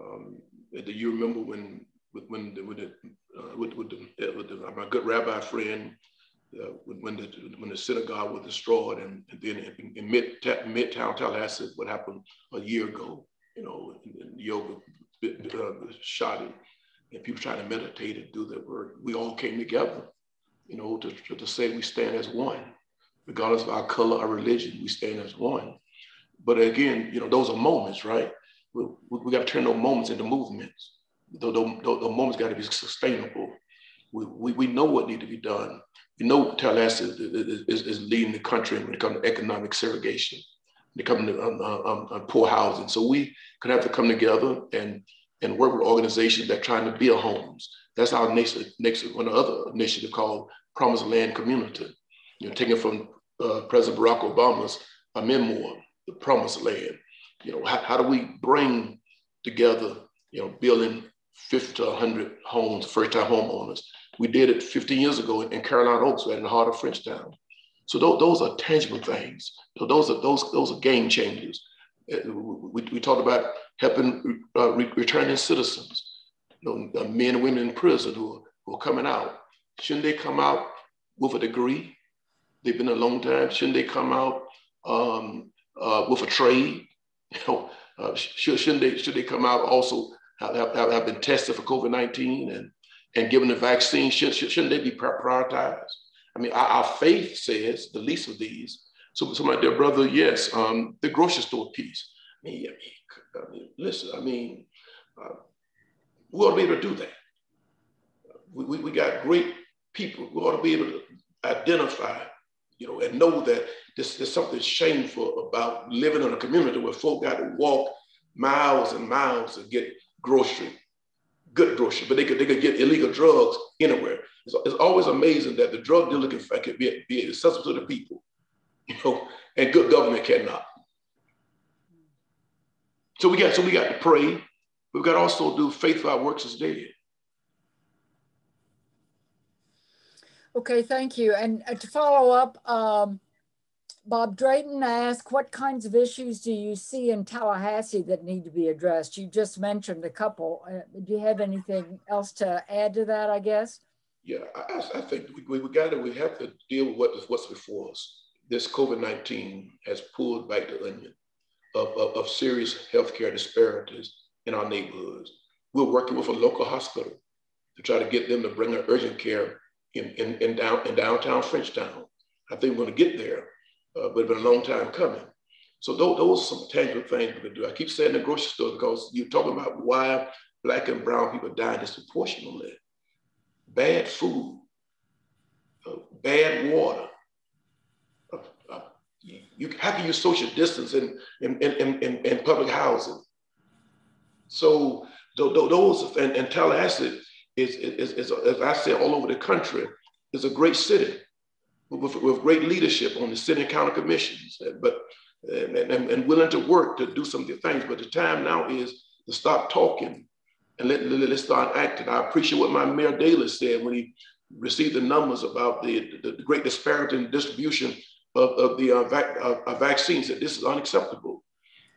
Um, do you remember when when the, with, the, uh, with, with, the, with the, my good rabbi friend uh, when the when the synagogue was destroyed and, and then in, in mid midtown Tallahassee, what happened a year ago, you know, yoga uh, shot it, and people trying to meditate and do their work. We all came together, you know, to, to, to say we stand as one, regardless of our color or religion, we stand as one. But again, you know, those are moments, right? We, we, we got to turn those moments into movements. Those, those, those moments got to be sustainable. We, we, we know what need to be done. We know Tallahassee is, is, is, leading the country when it comes to economic segregation, when it comes to um, um, um, poor housing. So we could have to come together and, and work with organizations that are trying to build homes. That's our next, next one other initiative called Promised Land Community. You know, taken from uh, President Barack Obama's uh, memoir, The Promised Land. You know, how, how do we bring together, you know, building 50 to 100 homes, first-time homeowners. We did it 15 years ago in Carolina Oaks, right in the heart of Frenchtown. So those, those are tangible things. Those are those those are game changers. Uh, we, we talked about helping uh, returning citizens, you know, uh, men and women in prison who, who are coming out. Shouldn't they come out with a degree? They've been a long time. Shouldn't they come out um, uh, with a trade? You know, uh, should, shouldn't they should they come out also have, have, have been tested for COVID 19 and, and given the vaccine, should, shouldn't they be prioritized? I mean, our, faith says the least of these. So, so my dear brother, yes, um, the grocery store piece. I mean, I mean listen, I mean, uh, we ought to be able to do that. We, we, we got great people. We ought to be able to identify, you know, and know that this, there's something shameful about living in a community where folk got to walk miles and miles to get grocery, good grocery, but they could, they could get illegal drugs anywhere. It's, it's always amazing that the drug dealer can, can be, be accessible to the people, you know, and good government cannot. So we got so we got to pray. We've got to also do faith without works is dead. Okay, thank you. And to follow up, um, Bob Drayton asked, what kinds of issues do you see in Tallahassee that need to be addressed? You just mentioned a couple. Uh, do you have anything else to add to that, I guess? Yeah, I, I think we, we got to, we have to deal with what is, what's before us. This COVID-19 has pulled back the onion of, of, of serious healthcare disparities in our neighborhoods. We're working with a local hospital to try to get them to bring an urgent care in, in, in, down, in downtown Frenchtown. I think we're going to get there uh, but it's been a long time coming. So those, those are some tangible things we can do. I keep saying the grocery store because you're talking about why black and brown people die disproportionately. Bad food, uh, bad water. Uh, uh you, how can you social distance in, in, in, in, in public housing? So those, and, and Tallahassee is, is, is, as I say, all over the country, is a great city with, with great leadership on the city and county commissions, but and, and, and, willing to work to do some of the things. But the time now is to stop talking and let, let, let's start acting. I appreciate what my Mayor Dailey said when he received the numbers about the, the, the great disparity in distribution of, of the uh, vac, uh, uh, vaccines, that this is unacceptable.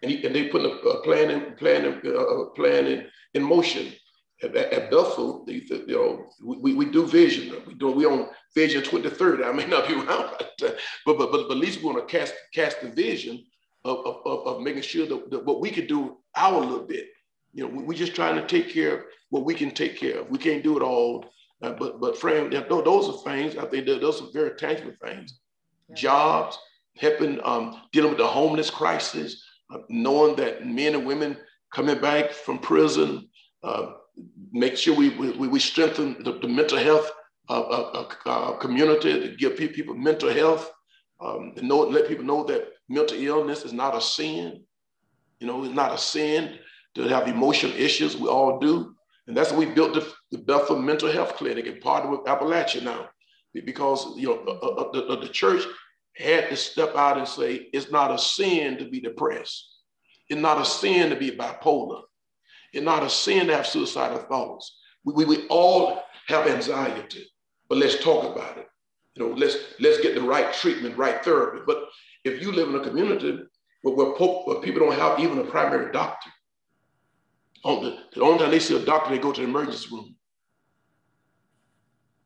And, he, and they put a, a plan, in, plan, in, uh, plan in, in motion at, at Bethel, the, the, you know, we, we do vision. We do we on vision 2030. I may not be around, but but, but, but at least we want to cast cast the vision of, of, of making sure that, that, what we can do our little bit. You know, we, are just trying to take care of what we can take care of. We can't do it all, uh, but but friend, those are things. I think those are very tangible things. Yeah. Jobs, helping, um, dealing with the homeless crisis, uh, knowing that men and women coming back from prison. Uh, make sure we, we, we strengthen the, the mental health of, of, of community to give people mental health, um, know, let people know that mental illness is not a sin. You know, it's not a sin to have emotional issues. We all do. And that's why we built the, the Bethel Mental Health Clinic and partnered with Apalachee now. Because, you know, uh, uh, the, the church had to step out and say, it's not a sin to be depressed. It's not a sin to be bipolar. It's not a sin to have suicidal thoughts. We, we, we all have anxiety, but let's talk about it. You know, let's let's get the right treatment, right therapy. But if you live in a community where, where, where people don't have even a primary doctor, on the, the only time they see a doctor, they go to the emergency room.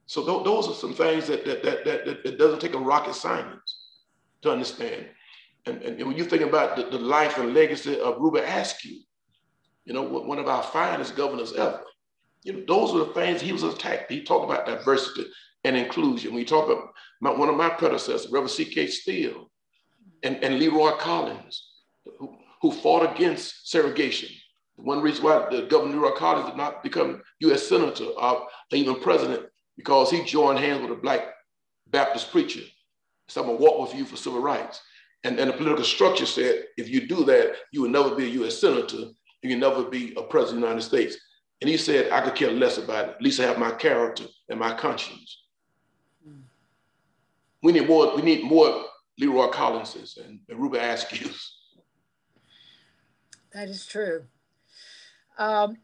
So th- those are some things that that, that that that it doesn't take a rocket science to understand. And, and when you think about the, the life and legacy of Reubin Askew, you know, one of our finest governors ever, you know, those are the things he was attacked. He talked about diversity and inclusion. We talk about my, one of my predecessors, Reverend C.K. Steele and, and Leroy Collins, who, who fought against segregation. One reason why the Governor Leroy Collins did not become U.S. Senator or even president, because he joined hands with a black Baptist preacher. So I'm gonna walk with you for civil rights. And, and the political structure said, if you do that, you will never be a U.S. Senator, you can never be a president of the United States. And he said, I could care less about it. At least I have my character and my conscience. We need more, we need more Leroy Collinses and, and Reubin Askews. That is true. Um,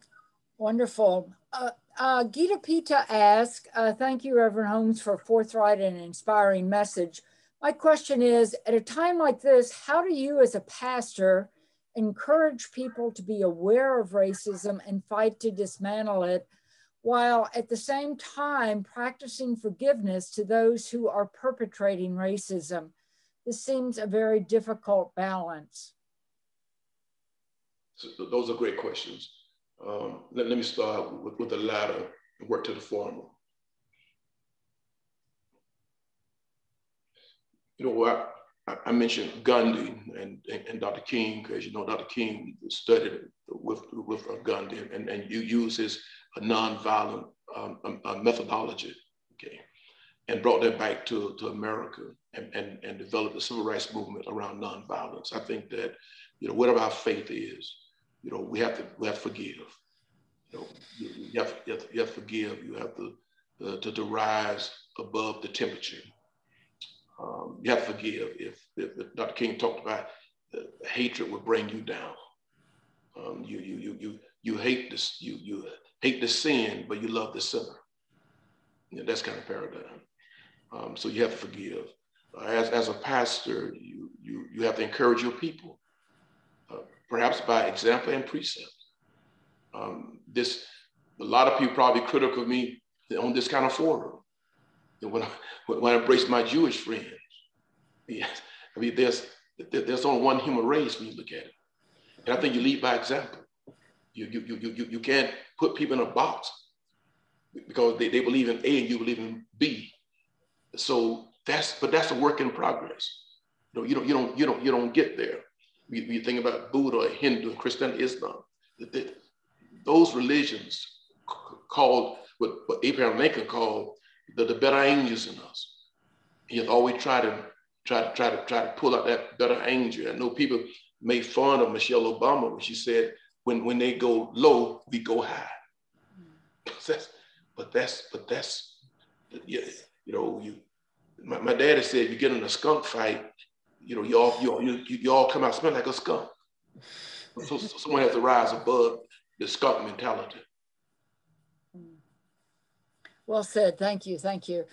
wonderful. Uh, uh, Gita Pita asks, uh, thank you, Reverend Holmes, for forthright and inspiring message. My question is, at a time like this, how do you as a pastor encourage people to be aware of racism and fight to dismantle it while at the same time practicing forgiveness to those who are perpetrating racism. This seems a very difficult balance. So those are great questions. Um, let, let, me start with, with the latter and work to the former. You know, what? I mentioned Gandhi and, and, Dr. King, because you know Dr. King studied with, with uh, Gandhi and, and you use his nonviolent um, um, uh, methodology, okay, and brought that back to, to America and, and, and developed the civil rights movement around nonviolence. I think that, you know, whatever our faith is, you know, we have to, we have to forgive. You know, you have, you have, to, you have to forgive, you have to, uh, to, to rise above the temperature um, you have to forgive. If, if, if, Dr. King talked about hatred will bring you down. Um, you, you, you, you, you hate this, you, you hate the sin, but you love the sinner. Yeah, that's kind of paradigm. Um, so you have to forgive. Uh, as, as a pastor, you, you, you have to encourage your people, uh, perhaps by example and precept. Um, this, a lot of people probably critical of me on this kind of forum when I, when I embrace my Jewish friends. Yes, I mean, there's, there's only one human race when you look at it. And I think you lead by example. You, you, you, you, you can't put people in a box because they, they believe in A and you believe in B. So that's, but that's a work in progress. You, know, you, don't, you, don't, you, don't, you don't get there. You, you think about Buddha, Hindu, Christian, Islam. Those religions called what, what Abraham Lincoln called the, the better angels in us. He always tried to try to try to try to pull out that better angel. I know people made fun of Michelle Obama when she said, when when they go low, we go high. that's, but that's but that's yeah, you know, you my, my daddy said you get in a skunk fight, you know, y'all you you you all come out smelling like a skunk. So someone has to rise above the skunk mentality. Well said. Thank you. Thank you.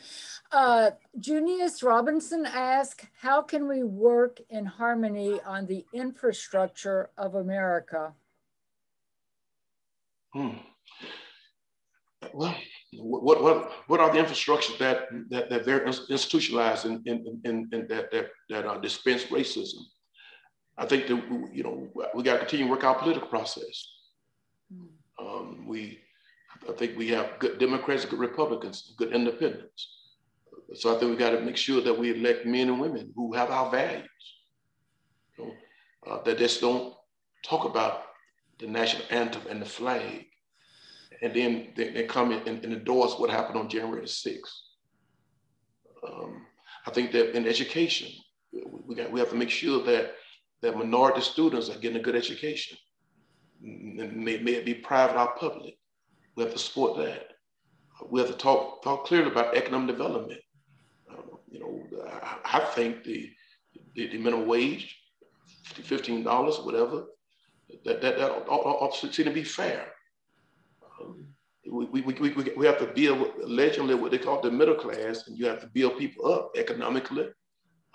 Uh, Junius Robinson asked, how can we work in harmony on the infrastructure of America? Hmm. Well, what, what, what are the infrastructures that, that, that they're institutionalized and in, in, in, in, that, that, that uh, dispense racism? I think that, you know, we got to continue to work our political process. Hmm. Um, we, I think we have good Democrats, good Republicans, good independents. So I think we got to make sure that we elect men and women who have our values. You know, uh, that just don't talk about the national anthem and the flag, and then they, they come in and, and, endorse what happened on January 6th. Um, I think that in education, we, got, we have to make sure that, that minority students are getting a good education. May, may it be private or public. We have to support that. We have to talk talk clearly about economic development. Um, you know, I, I think the, the, the minimum wage, fifteen dollars, whatever, that that that all, all seem to be fair. Um, we, we, we, we have to build allegedly what they call the middle class, and you have to build people up economically,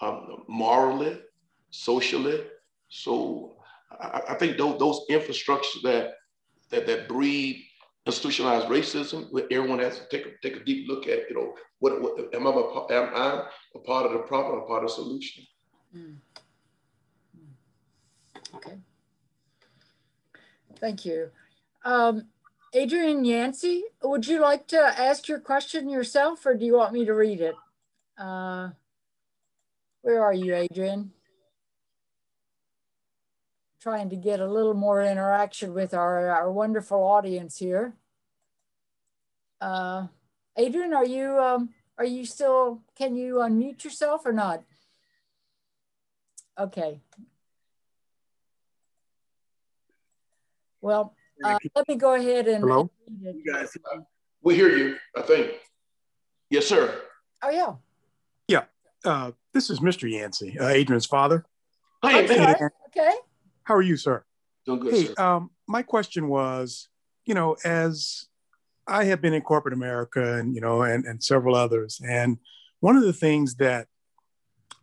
um, morally, socially. So I, I think those, those infrastructures that, that, that breed institutionalized racism, everyone has to take a, take a deep look at, you know, what, what am, I a, am I a part of the problem or part of the solution? Mm. Okay. Thank you. Um, Adrian Yancey, would you like to ask your question yourself or do you want me to read it? Uh, where are you, Adrian? Trying to get a little more interaction with our, our wonderful audience here. Uh, Adrian, are you, um, are you still, can you unmute yourself or not? Okay. Well, uh, let me go ahead and. Hello? You guys, we hear you, I think. Yes, sir. Oh, yeah. Yeah. Uh, this is Mr. Yancey, uh, Adrian's father. Hi, okay. okay. How are you, sir? Doing good, hey, sir. Um, my question was, you know, as I have been in corporate America and, you know, and, and several others, and one of the things that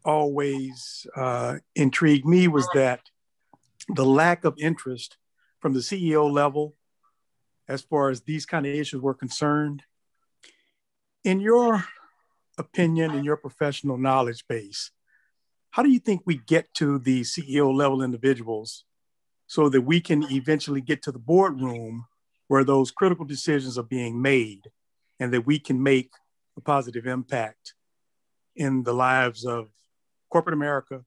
always uh, intrigued me was that the lack of interest from the CEO level as far as these kind of issues were concerned. In your opinion and your professional knowledge base, how do you think we get to the CEO level individuals so that we can eventually get to the boardroom where those critical decisions are being made and that we can make a positive impact in the lives of corporate America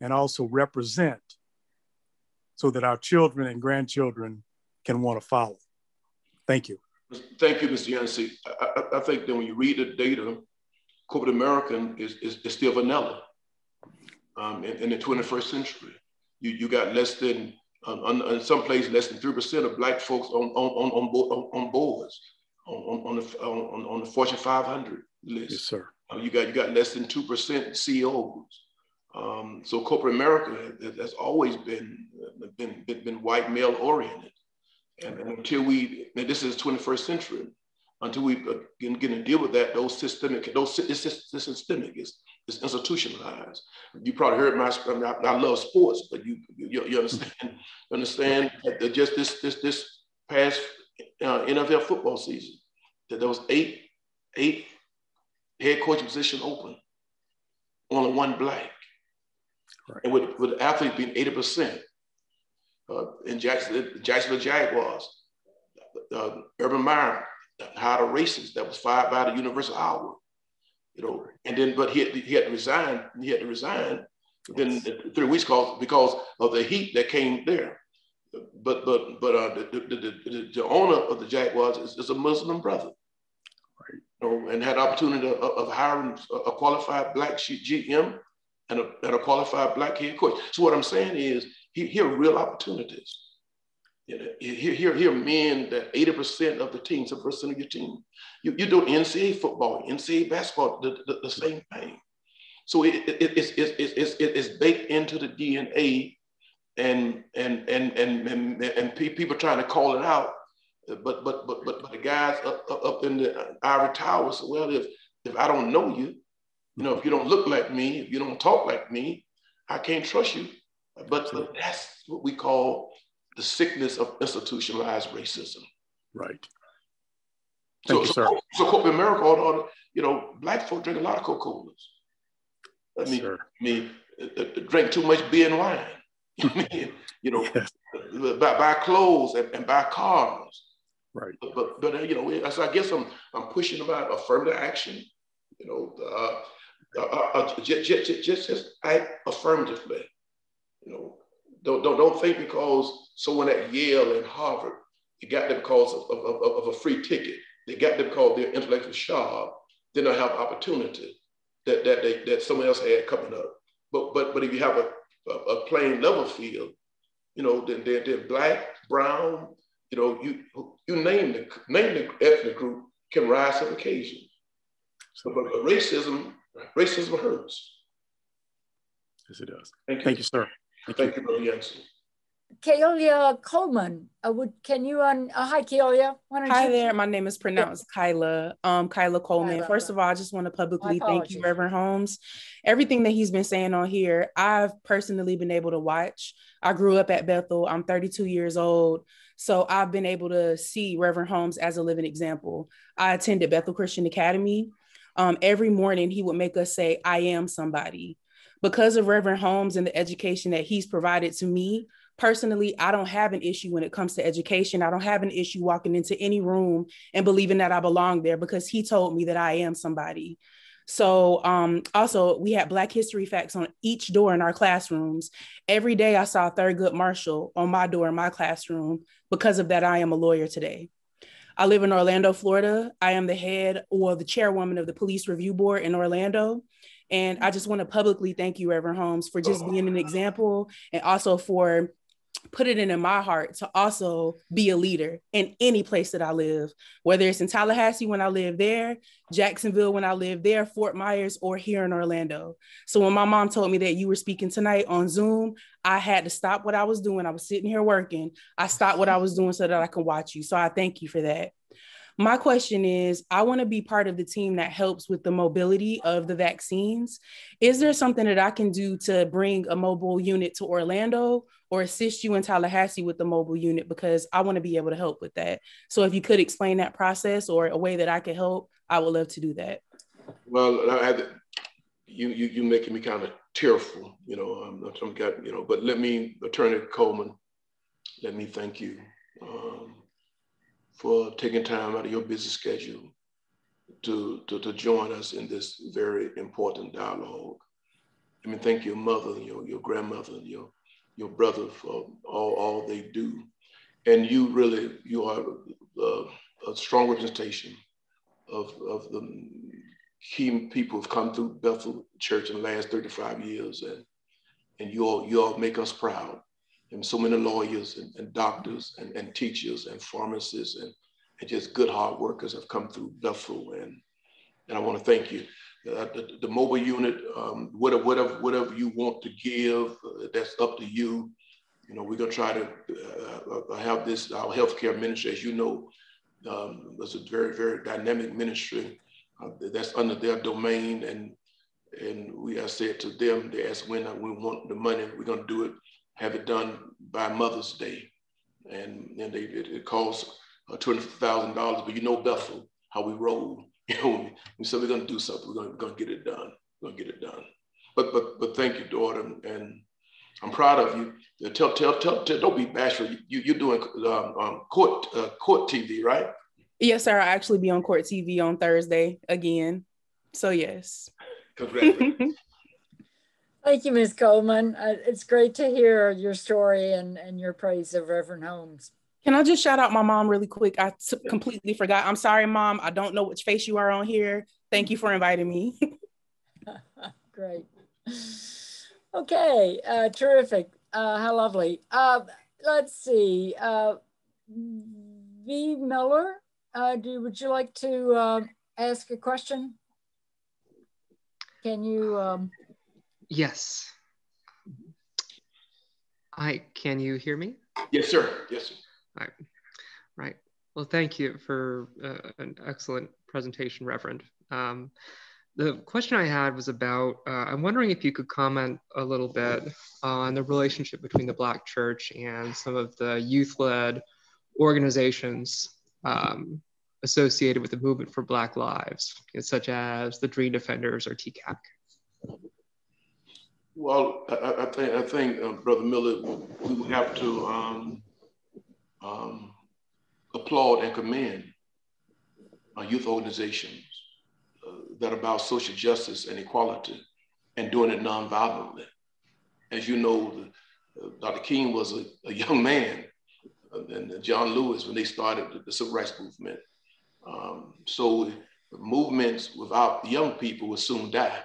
and also represent so that our children and grandchildren can want to follow. Thank you. Thank you, Mr. Yancey. I, I, think that when you read the data, corporate American is, is, is still vanilla um, in, in, the 21st century. You, you got less than, um, in some places, less than 3% of black folks on, on, on, on, on boards, on, on, the, on, on the Fortune 500 list. Yes, sir. Uh, you, got, you got less than 2% CEOs. Um, so corporate America has always been, been, been, been white male oriented. And, and until we, this is 21st century, until we can get to deal with that, those systemic, those it's, it's, it's systemic, it's, it's institutionalized. You probably heard my, I, mean, I, I love sports, but you, you, you understand, you understand that just this, this, this past uh, NFL football season, that there was eight, eight head coach position open, only one black. Right. And with, with the athletes being 80%, uh, in Jacksonville, Jacksonville Jaguars, uh, Urban Meyer hired a racist that was fired by the University of Iowa. You know, and then but he had, he had to resign. He had to resign within three weeks because because of the heat that came there. But but but uh, the, the, the, the, owner of the Jaguars is, is a Muslim brother. Right. You know, and had opportunity of, of hiring a qualified black GM and a, and a qualified black head coach. So what I'm saying is, here are real opportunities. You know, here, here, here men that 80% of the team, 70% of your team. You, you do NCAA football, NCAA basketball, the, the, the same thing. So it, it, it's, it's, it's, it's baked into the DNA and, and, and, and, and, and people trying to call it out. But, but, but, but, but the guys up, up in the ivory tower said, well, if, if I don't know you, you know, if you don't look like me, if you don't talk like me, I can't trust you. But, but that's what we call the sickness of institutionalized racism. Right. Thank so, you, sir. So, so corporate America, all, all, you know, black folk drink a lot of Coca-Colas. I mean, sir. I mean, uh, uh, drink too much beer and wine. you know, yes. buy, buy clothes and, and buy cars. Right. But, but, but you know, so I guess I'm I'm pushing about affirmative action. You know, uh, uh, uh, uh just, just, just act affirmatively. You know, don't, don't, don't think because someone at Yale and Harvard, they got them because of, of, of, of a free ticket. They got them because they're intellectual sharp. They don't have opportunity that, that, they, that someone else had coming up. But, but, but if you have a, a, a plain level field, you know, then they're, they're black, brown, you know, you, you name the, name the ethnic group can rise to the occasion. So, but, but racism Racism hurts. Yes, it does. Thank you, Thank you sir. Thank, Thank you, Brother Yancey. Kaelia Coleman. Uh, would can you un? Uh, hi, Kaelia. Hi you- there. My name is pronounced Kyla. Um, Kyla Coleman. Kyla. First of all, I just want to publicly thank you, Reverend Holmes. Everything that he's been saying on here, I've personally been able to watch. I grew up at Bethel. I'm 32 years old. So I've been able to see Reverend Holmes as a living example. I attended Bethel Christian Academy. Um, every morning, he would make us say, I am somebody. Because of Reverend Holmes and the education that he's provided to me, personally, I don't have an issue when it comes to education. I don't have an issue walking into any room and believing that I belong there because he told me that I am somebody. So um, also we had Black History facts on each door in our classrooms. Every day I saw Thurgood Marshall on my door in my classroom. Because of that, I am a lawyer today. I live in Orlando, Florida. I am the head or the chairwoman of the Police Review Board in Orlando. And I just want to publicly thank you, Reverend Holmes, for just being an example and also for put it in, in my heart to also be a leader in any place that I live, whether it's in Tallahassee when I live there, Jacksonville when I live there, Fort Myers, or here in Orlando. So when my mom told me that you were speaking tonight on Zoom, I had to stop what I was doing. I was sitting here working. I stopped what I was doing so that I can watch you. So I thank you for that. My question is I want to be part of the team that helps with the mobility of the vaccines. Is there something that I can do to bring a mobile unit to Orlando or assist you in Tallahassee with the mobile unit? Because I want to be able to help with that. So if you could explain that process or a way that I could help, I would love to do that. Well, I, you, you, you making me kind of tearful, you know, I'm, I'm got, you know, but let me, Attorney Coleman, let me thank you. Um, for taking time out of your busy schedule to, to, to join us in this very important dialogue. I mean, thank your mother, your, your grandmother, your, your brother for all, all they do. And you really, you are a, a strong representation of, of the key people who've come through Bethel Church in the last 35 years. And, and you all, you all make us proud and so many lawyers and, and doctors and, and, teachers and pharmacists and, and, just good hard workers have come through Bethel. And, and I want to thank you. Uh, the, the, mobile unit, um, whatever, whatever, whatever you want to give, uh, that's up to you. You know, we're going to try to uh, uh, have this, our healthcare ministry, as you know, um, it's a very, very dynamic ministry uh, that's under their domain. And and we, I said to them, they asked when we want the money, we're going to do it have it done by Mother's Day. And, and they, it, it costs uh, $250,000, but you know Bethel, how we roll. You know, we said we're going to do something, we're going, we're going to get it done. We're going to get it done. But, but, but thank you, daughter. And I'm proud of you. Tell, tell, tell, tell don't be bashful. You, you're doing um, um, court, uh, court TV, right? Yes, sir. I'll actually be on court TV on Thursday again. So yes. Congratulations. Thank you, Ms. Coleman. Uh, it's great to hear your story and, and your praise of Reverend Holmes. Can I just shout out my mom really quick? I completely forgot. I'm sorry, mom. I don't know which face you are on here. Thank you for inviting me. great. Okay, uh, terrific. Uh, how lovely. Uh, let's see. Uh, v. Miller, uh, do, would you like to uh, ask a question? Can you? Um, Yes. Hi, can you hear me? Yes, sir. Yes, sir. All right. Right. Well, thank you for uh, an excellent presentation, Reverend. Um, the question I had was about, uh, I'm wondering if you could comment a little bit on the relationship between the Black Church and some of the youth-led organizations um, associated with the movement for Black Lives, such as the Dream Defenders or TCAC. Well, I, I think, I think uh, Brother Miller, we have to um, um, applaud and commend our youth organizations uh, that are about social justice and equality and doing it nonviolently. As you know, uh, Dr. King was a, a young man, uh, and John Lewis when they started the, the civil rights movement. Um, so movements without young people will soon die.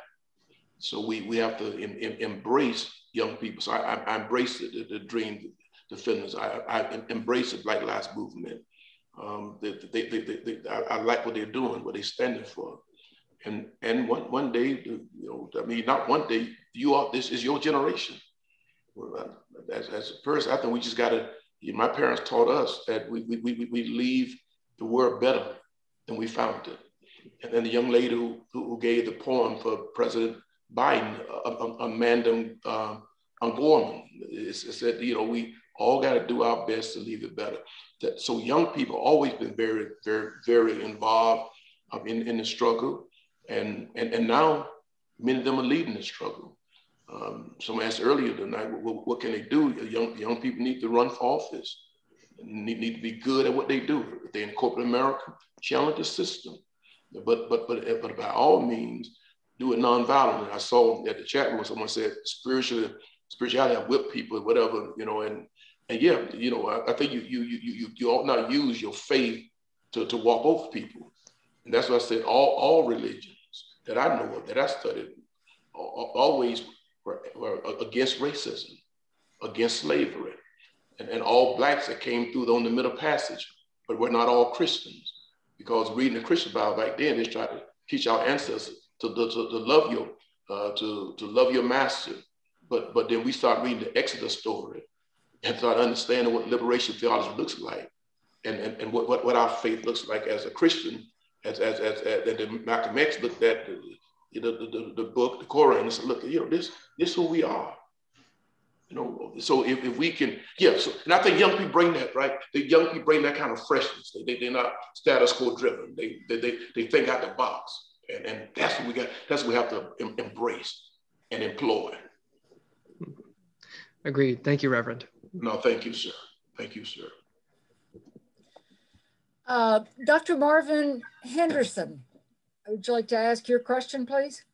So we, we have to em, em, embrace young people. So I, I, I embrace the, the, the dream defenders. I, I embrace the Black Lives Movement. Um, they, they, they, they, I, like what they're doing, what they're standing for. And, and one, one day, you know, I mean, not one day, you are, this is your generation. as, as a person, I think we just got to, you know, my parents taught us that we, we, we, we leave the world better than we found it. And then the young lady who, who gave the poem for President Biden, Amanda uh, Gorman, it said, you know, we all got to do our best to leave it better. That, so young people always been very, very, very involved um, in, in the struggle. And, and, and now many of them are leading the struggle. Um, someone asked earlier tonight, what, what, can they do? Young, young people need to run for office, need, need to be good at what they do. If they're in corporate America, challenge the system. But, but, but, but by all means, do it nonviolently. I saw at the chat room someone said spiritual spirituality have whipped people, whatever, you know, and and yeah, you know, I, I think you you you you you ought not use your faith to, to walk over people. And that's why I said all all religions that I know of, that I studied, always were, were against racism, against slavery, and, and all blacks that came through on the middle passage, but we're not all Christians. Because reading the Christian Bible back then, they tried to teach our ancestors to, to, to love your uh, to, to love your master. But but then we start reading the Exodus story and start understanding what liberation theology looks like and, and, and what, what, what our faith looks like as a Christian, as as as, as Malcolm X looked at the, the, the, the, book, the Quran, and said, look, you know, this this is who we are. You know, so if, if we can, yeah, so and I think young people bring that, right? The young people bring that kind of freshness. They, they, they're not status quo driven. They, they, they, they think out the box. And, and that's what we got, that's what we have to em- embrace and employ. Agreed. Thank you, Reverend. No, thank you, sir. Thank you, sir. Uh, Dr. Marvin Henderson, would you like to ask your question, please?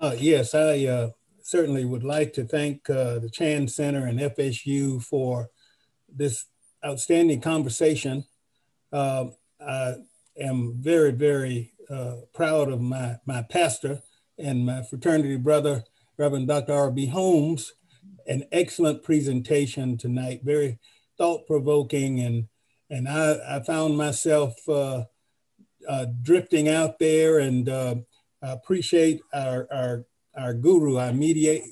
Uh, yes, I uh, certainly would like to thank uh, the Chan Center and FSU for this outstanding conversation. Uh, I am very, very uh, proud of my, my pastor and my fraternity brother, Reverend Dr. R.B. Holmes. An excellent presentation tonight, very thought-provoking, and, and I, I found myself uh, uh, drifting out there and uh, I appreciate our, our, our guru, our mediate,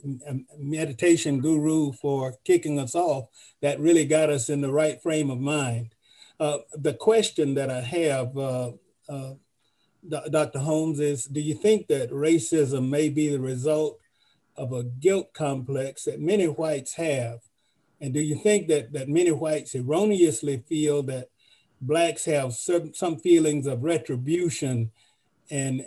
meditation guru for kicking us off. That really got us in the right frame of mind. Uh, the question that I have, uh, uh, Dr. Holmes, is do you think that racism may be the result of a guilt complex that many whites have? And do you think that, that many whites erroneously feel that blacks have some, some feelings of retribution and,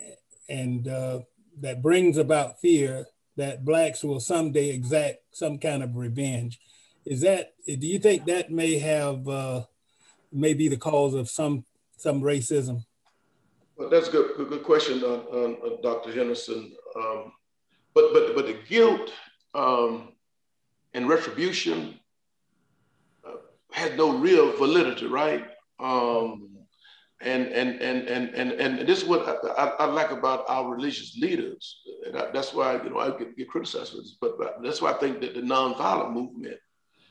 and uh, that brings about fear that blacks will someday exact some kind of revenge? Is that, do you think that may have, uh, may be the cause of some, some racism? Well, that's a good, good, good question, uh, uh, Dr. Henderson. Um, but, but, but the guilt um, and retribution uh, has no real validity, right? Um, and, and, and, and, and, and this is what I, I, I like about our religious leaders. And I, that's why, you know, I get, get criticized for this, but, but that's why I think that the nonviolent movement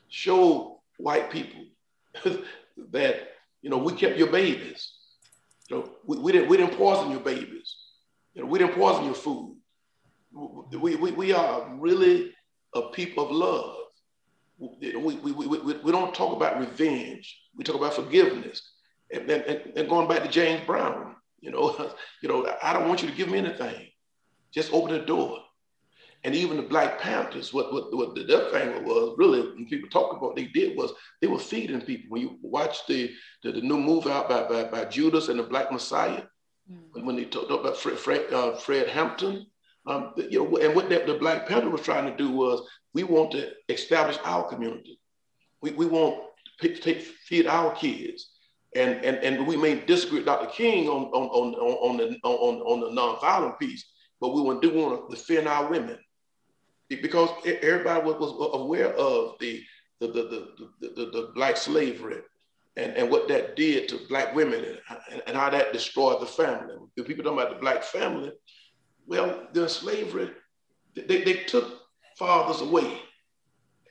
showed white people that, you know, we kept your babies. You know, we, we, didn't, we didn't poison your babies. You know, we didn't poison your food. We, we, we are really a people of love. We, we, we, we, we don't talk about revenge. We talk about forgiveness. And, and, and going back to James Brown, you know, you know, I don't want you to give me anything. Just open the door. And even the Black Panthers, what, what, what the, their thing was really, when people talk about what they did was they were feeding people. When you watch the, the, the new movie out by, by, by, Judas and the Black Messiah, mm. when they talked about Fred, Fred, uh, Fred Hampton, um, you know, and what the, the Black Panther was trying to do was we want to establish our community. We, we want to take, feed our kids. And, and, and we may disagree with Dr. King on, on, on, on, the, on, on the nonviolent piece, but we want, do want to defend our women because everybody was, was aware of the, the, the, the, the, the black slavery and, and what that did to black women and, and how that destroyed the family. If people talk about the black family, well, the slavery, they, they took fathers away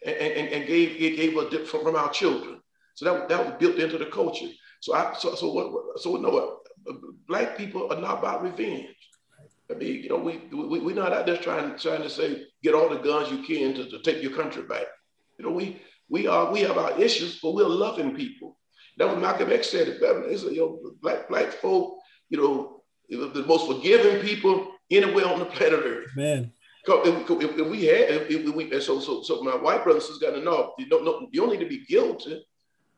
and, and, and gave, gave us from our children. So that, that was built into the culture. So I so so what so no what uh, black people are not about revenge. I mean, you know, we we we're not out there trying trying to say get all the guns you can to, to take your country back. You know, we we are we have our issues, but we're loving people. That was Malcolm X said it better. He said, you know, black black folk, you know, the most forgiving people anywhere on the planet Earth. Man. If, if, if we had, if, if we, so so so my white brothers has got to know you don't know you don't need to be guilty,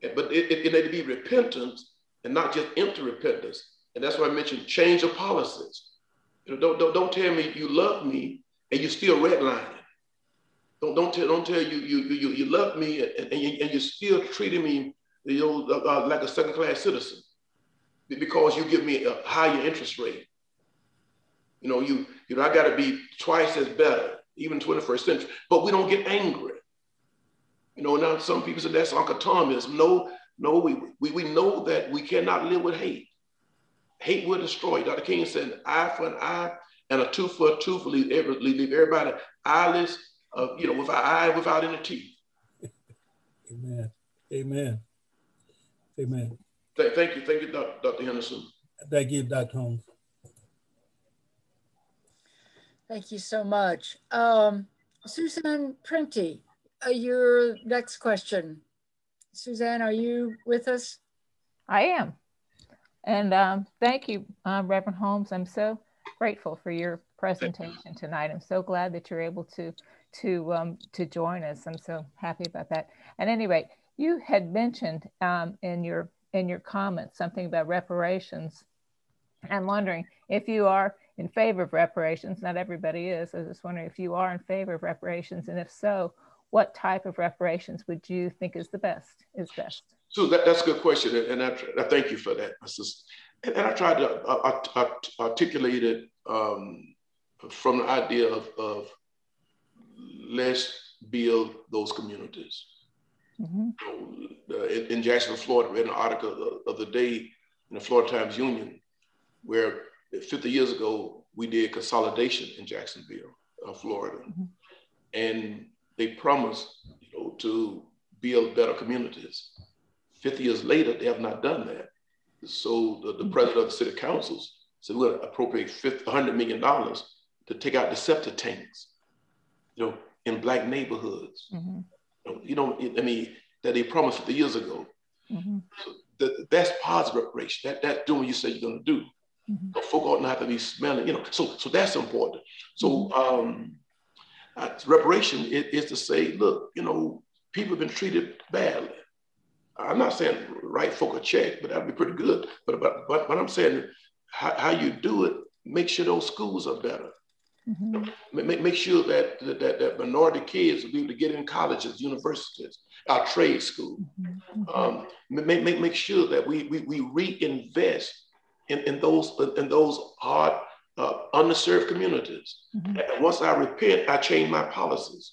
but it, it, it need to be repentance and not just empty repentance. And that's why I mentioned change of policies. You know, don't, don't, don't tell me you love me and you still redlining. Don't, don't, tell, don't tell you you, you, you love me and, and, you, and you're still treating me you know, uh, uh, like a second class citizen because you give me a higher interest rate. You know, you, you know, I got to be twice as better, even 21st century, but we don't get angry. You know, now some people say that's Uncle Thomas. No, no, we, we, we know that we cannot live with hate. Hate will destroy. Dr. King said, eye for an eye and a tooth for a tooth will leave, every, leave everybody eyeless, uh, you know, without eye, without any teeth. Amen. Amen. Amen. Th thank you. Thank you, Dr. Henderson. Thank you, Dr. Holmes. Thank you so much. Um, Suzanne Prenti, uh, your next question. Suzanne, are you with us? I am. And um, thank you, uh, Reverend Holmes. I'm so grateful for your presentation tonight. I'm so glad that you're able to to um, to join us. I'm so happy about that. At any rate, you had mentioned um, in your in your comments something about reparations. I'm wondering if you are in favor of reparations. Not everybody is. I was just wondering if you are in favor of reparations, and if so, what type of reparations would you think is the best? Is best? So that, that's a good question, and I, I thank you for that, And, and I tried to uh, uh, articulate it um, from the idea of, of let's build those communities. Mm-hmm. in, in, Jacksonville, Florida, read an article of the day in the Florida Times Union where 50 years ago we did consolidation in Jacksonville, uh, Florida, mm-hmm. and they promised you know, to build better communities. 50 years later, they have not done that. So the, the president of the city councils said we're going to appropriate $100 million to take out the septic tanks, you know, in black neighborhoods. Mm-hmm you know, I mean, that they promised 50 years ago. Mm-hmm. So the, that's positive reparation. That, that's doing what you say you're going to do. Mm-hmm. But folk ought not to be smelling, you know. So, so that's important. So, mm-hmm. um, uh, reparation is, is to say, look, you know, people have been treated badly. I'm not saying write folk a check, but that'd be pretty good. But but but, but I'm saying how, how you do it, make sure those schools are better. Mm-hmm. Make, make sure that, that, that minority kids will be able to get in colleges, universities, our trade school. Mm-hmm. Um, make, make, make sure that we, we, we reinvest in, in, those, in those hard, uh, underserved communities. Mm-hmm. And once I repent, I change my policies.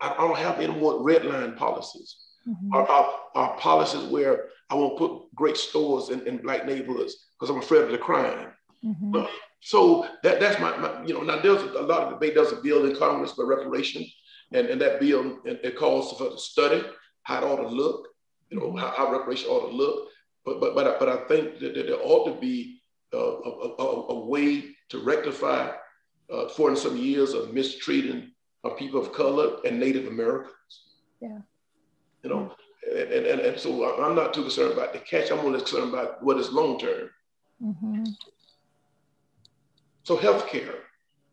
I, I don't have any more red line policies. Mm-hmm. Our, our, our, policies where I won't put great stores in, in black neighborhoods because I'm afraid of the crime. Mm-hmm. So that, that's my, my, you know, now there's a lot of debate. There's a bill in Congress for reparation, and, and that bill it, it calls for a study how it ought to look, you know, how, how reparation ought to look. But but but I, but I think that, that there ought to be a, a, a, way to rectify uh, 40 some years of mistreating of people of color and Native Americans. Yeah. You know, and, and, and so I'm not too concerned about the catch. I'm more concerned about what is long term. Mm-hmm. So healthcare.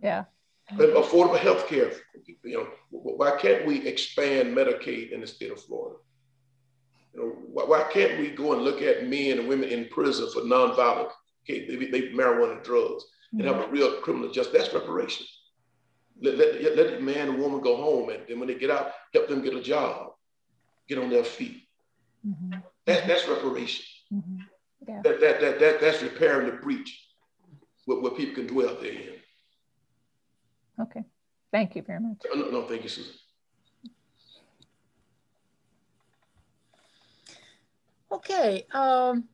Yeah. Affordable healthcare. You know, why can't we expand Medicaid in the state of Florida? You know, why, why can't we go and look at men and women in prison for nonviolent, okay, they, they marijuana and drugs, and mm-hmm. have a real criminal justice? That's reparation. Let, let, let the man and woman go home, and then when they get out, help them get a job, get on their feet. Mm-hmm. That, that's reparation. Mm-hmm. Yeah. That, that, that, that, that's repairing the breach where, where people can dwell therein. Okay. Thank you very much. No, no thank you, Susan. Okay. Um,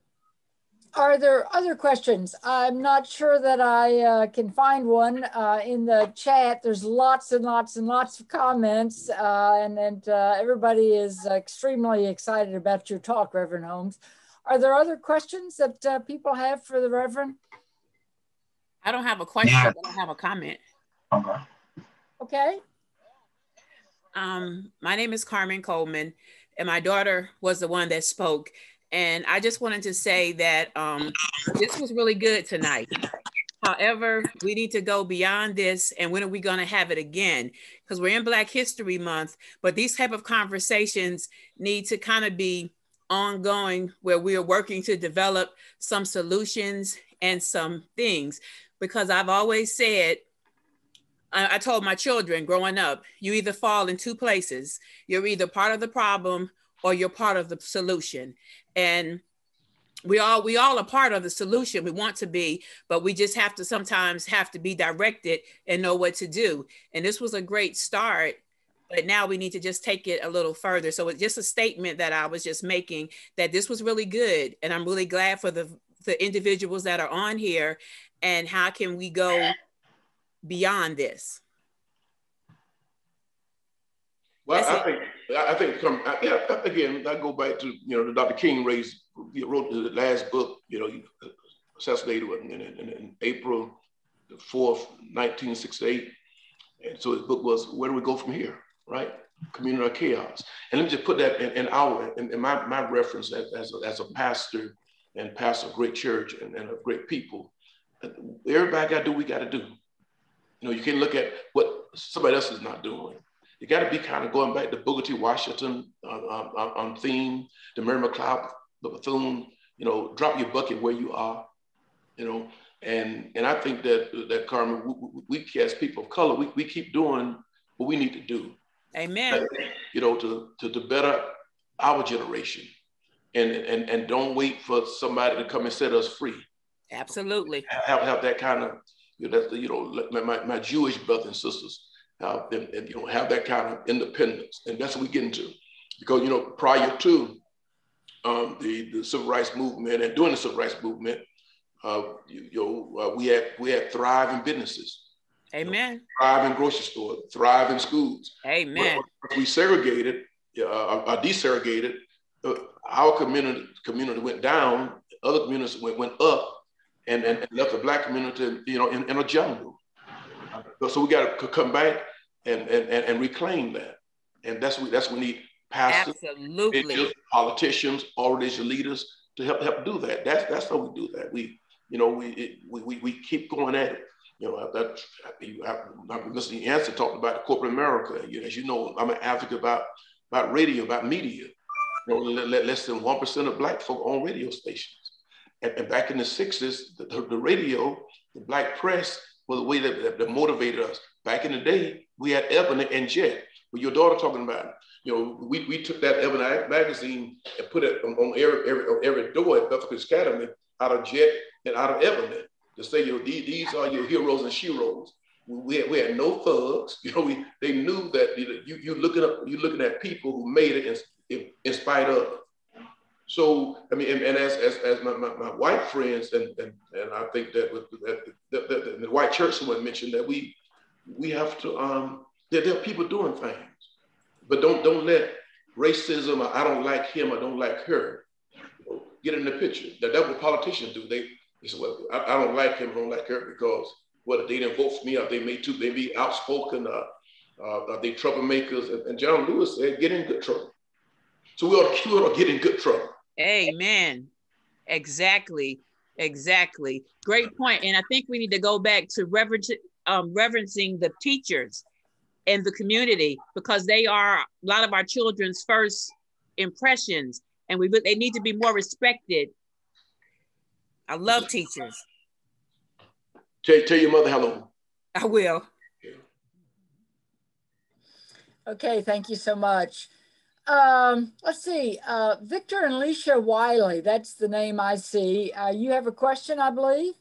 are there other questions? I'm not sure that I uh, can find one uh, in the chat. There's lots and lots and lots of comments, uh, and, and uh, everybody is extremely excited about your talk, Reverend Holmes. Are there other questions that uh, people have for the Reverend? I don't have a question, yeah. but I have a comment. Okay. Okay. Um, my name is Carmen Coleman, and my daughter was the one that spoke. And I just wanted to say that um, this was really good tonight. However, we need to go beyond this. And when are we going to have it again? Because we're in Black History Month, but these type of conversations need to kind of be ongoing where we are working to develop some solutions and some things. Because I've always said, I, I told my children growing up, you either fall in two places. You're either part of the problem or you're part of the solution. And we all we all are part of the solution. We want to be but we just have to sometimes have to be directed and know what to do. And this was a great start but now we need to just take it a little further. So it's just a statement that i was just making that this was really good and i'm really glad for the the individuals that are on here and how can we go beyond this? Well That's i think i think come yeah, again i go back to you know dr king raised he wrote the last book, you know, he uh, assassinated in, in, in April the 4th, 1968. And so his book was, Where do we go from here, right? Community chaos. And let me just put that in, in our, in, in, my, my reference as, as, a, as a pastor and pastor of great church and, and of great people. Uh, everybody got to do what we got to do. You know, you can't look at what somebody else is not doing. You got to be kind of going back to Booker T. Washington uh, on, uh, on theme, the Mary McLeod Bethune, you know, drop your bucket where you are, you know, and and I think that that Carmen, we, we as people of color, we, we keep doing what we need to do. Amen. You know, to, to to better our generation, and and and don't wait for somebody to come and set us free. Absolutely. Have have that kind of you know, that's the, you know my, my Jewish brothers and sisters, uh, and, and you know have that kind of independence, and that's what we get into, because you know prior to um, the, the civil rights movement and during the civil rights movement, uh, you, you know, uh, we had we had thriving businesses. Amen. You know, thriving grocery stores, thriving schools. Amen. we segregated, uh, uh, desegregated, uh, our community community went down, other communities went, went up, and, and, left the black community, you know, in, in a jungle. So we got to come back and, and, and reclaim that. And that's what that's what we need pastors, Absolutely. politicians, all religious leaders to help help do that. That's that's how we do that. We, you know, we it, we, we, we keep going at it. You know, that you have, Mr. Yancey talked about corporate America. You, as you know, I'm an advocate about about radio, about media. You know, less than one percent of black folk on radio stations. And, and back in the '60s, the, the, radio, the black press was the way that, that, that motivated us. Back in the day, we had Ebony and Jet. with your daughter talking about, It. you know, we, we took that Ebony magazine and put it on, on every, every, every door at Bethel Academy out of Jet and out of Ebony to say, you know, these, these are your heroes and sheroes. We had, we had no thugs. You know, we they knew that you you looking up you looking at people who made it in, in, in spite of. So I mean, and, and as, as, as my, my, my, white friends and, and and I think that with that, that, that, the white church someone mentioned that we we have to um there, there are people doing things but don't don't let racism or I don't like him or don't like her get in the picture. That, that's what politicians do. They, they say, well, I, I, don't like him, I don't like her because whether they didn't vote for me or they may too, they be outspoken, uh, uh, are they troublemakers? And, and, John Lewis said, get in good trouble. So we ought, to, we get in good trouble. Amen. Exactly. Exactly. Great point. And I think we need to go back to reverence, um, reverencing the teachers in the community because they are a lot of our children's first impressions and we they need to be more respected. I love teachers. Tell, tell your mother hello. I will. Okay, thank you so much. Um, let's see, uh, Victor and Alicia Wiley, that's the name I see. Uh, you have a question, I believe?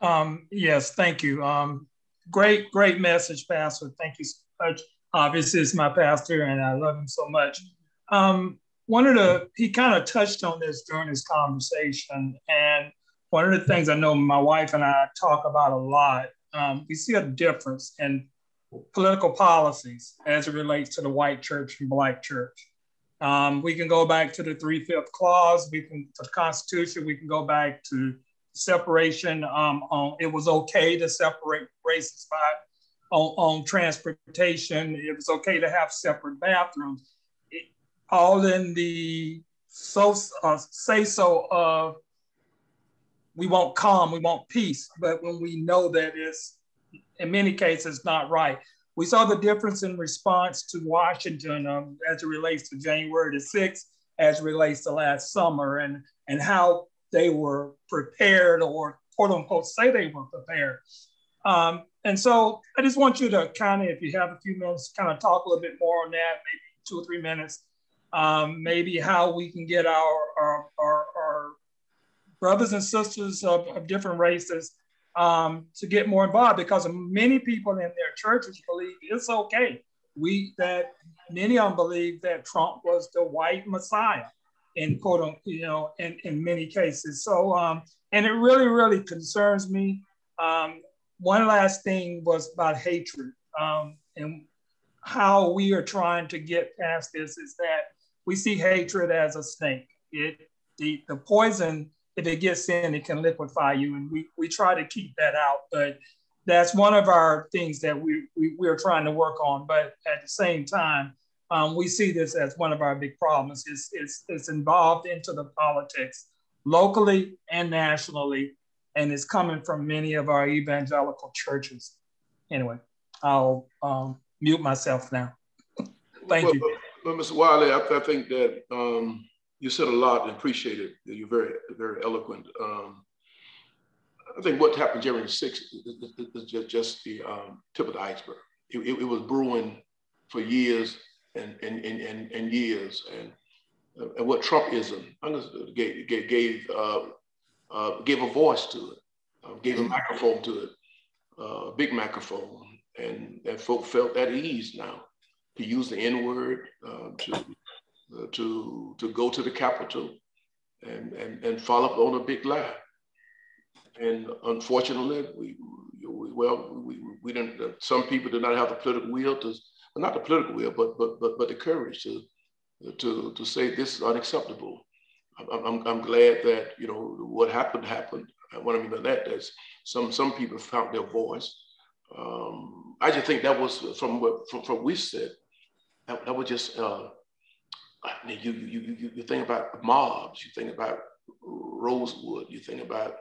Um, yes, thank you. Um, great, great message, Pastor. Thank you so much. Obviously, it's my pastor, and I love him so much. Um, one of the he kind of touched on this during his conversation, and one of the things I know my wife and I talk about a lot. Um, we see a difference in political policies as it relates to the white church and black church. Um, we can go back to the three fifth clause. We can to the Constitution. We can go back to separation. Um, on, it was okay to separate races by on, on transportation. It was okay to have separate bathrooms. It, all in the so uh, say so of we want calm, we want peace, but when we know that it's in many cases not right. We saw the difference in response to Washington um, as it relates to January the 6th, as it relates to last summer, and, and how they were prepared or quote unquote say they were prepared. Um, and so I just want you to kind of, if you have a few minutes, kind of talk a little bit more on that, maybe two or three minutes, um, maybe how we can get our, our, our, our brothers and sisters of, of different races um, to get more involved because many people in their churches believe it's okay. We that many of them believe that Trump was the white Messiah in quote unquote, you know, in, in many cases. So um, and it really, really concerns me. Um, one last thing was about hatred um, and how we are trying to get past this is that we see hatred as a snake. It the, the poison, if it gets in, it can liquefy you. And we, we try to keep that out. But that's one of our things that we, we, we are trying to work on. But at the same time, um, we see this as one of our big problems. It's, it's, it's involved into the politics locally and nationally and it's coming from many of our evangelical churches. Anyway, I'll um, mute myself now. Thank well, you. Well, Mr. Wiley, I, I think that um, you said a lot and appreciate it. You're very, very eloquent. Um, I think what happened January 6th is just, just the um, tip of the iceberg. It, it, it, was brewing for years and, and, and, and, years. And, and what Trumpism gave, gave, gave uh, uh, gave a voice to it, uh, gave a microphone to it, uh, a big microphone, and and folk felt at ease now to use the N word, uh, to uh, to to go to the Capitol, and and and follow up on a big lie. And unfortunately, we, we well we we didn't. Some people did not have the political will to, well, not the political will, but but but but the courage to to to say this is unacceptable I'm, I'm glad that, you know, what happened happened. What I mean by that is some, some people found their voice. Um, I just think that was from what from, from we said, that, that was just, uh, I mean, you, you, you, you think about mobs, you think about Rosewood, you think about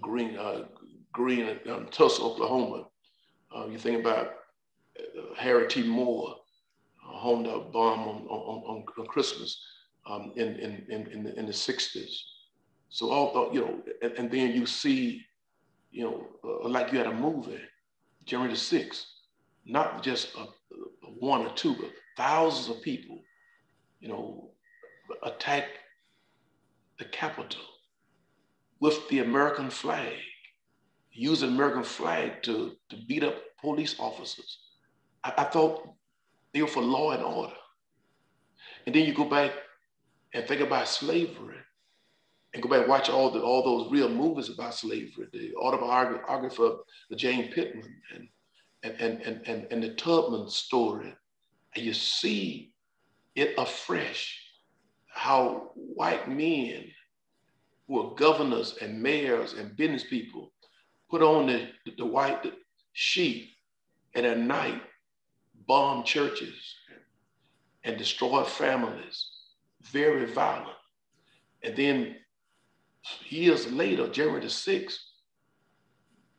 Green, uh, Green um, Tulsa, Oklahoma. Uh, you think about uh, Harry T. Moore, uh, home the bomb on, on, on Christmas um, in, in, in, in, the, in the 60s. So all, you know, and, and then you see, you know, uh, like you had a movie, January the 6th, not just a, a one or two, but thousands of people, you know, attack the Capitol with the American flag, use the American flag to, to beat up police officers. I, I thought they were for law and order. And then you go back and think about slavery and go back and watch all the all those real movies about slavery, the autobiography of Jane Pittman and and, and, and, and, and the Tubman story. And you see it afresh how white men who are governors and mayors and business people put on the, the white sheet and at night bomb churches and destroy families very violent. And then years later, January the 6th,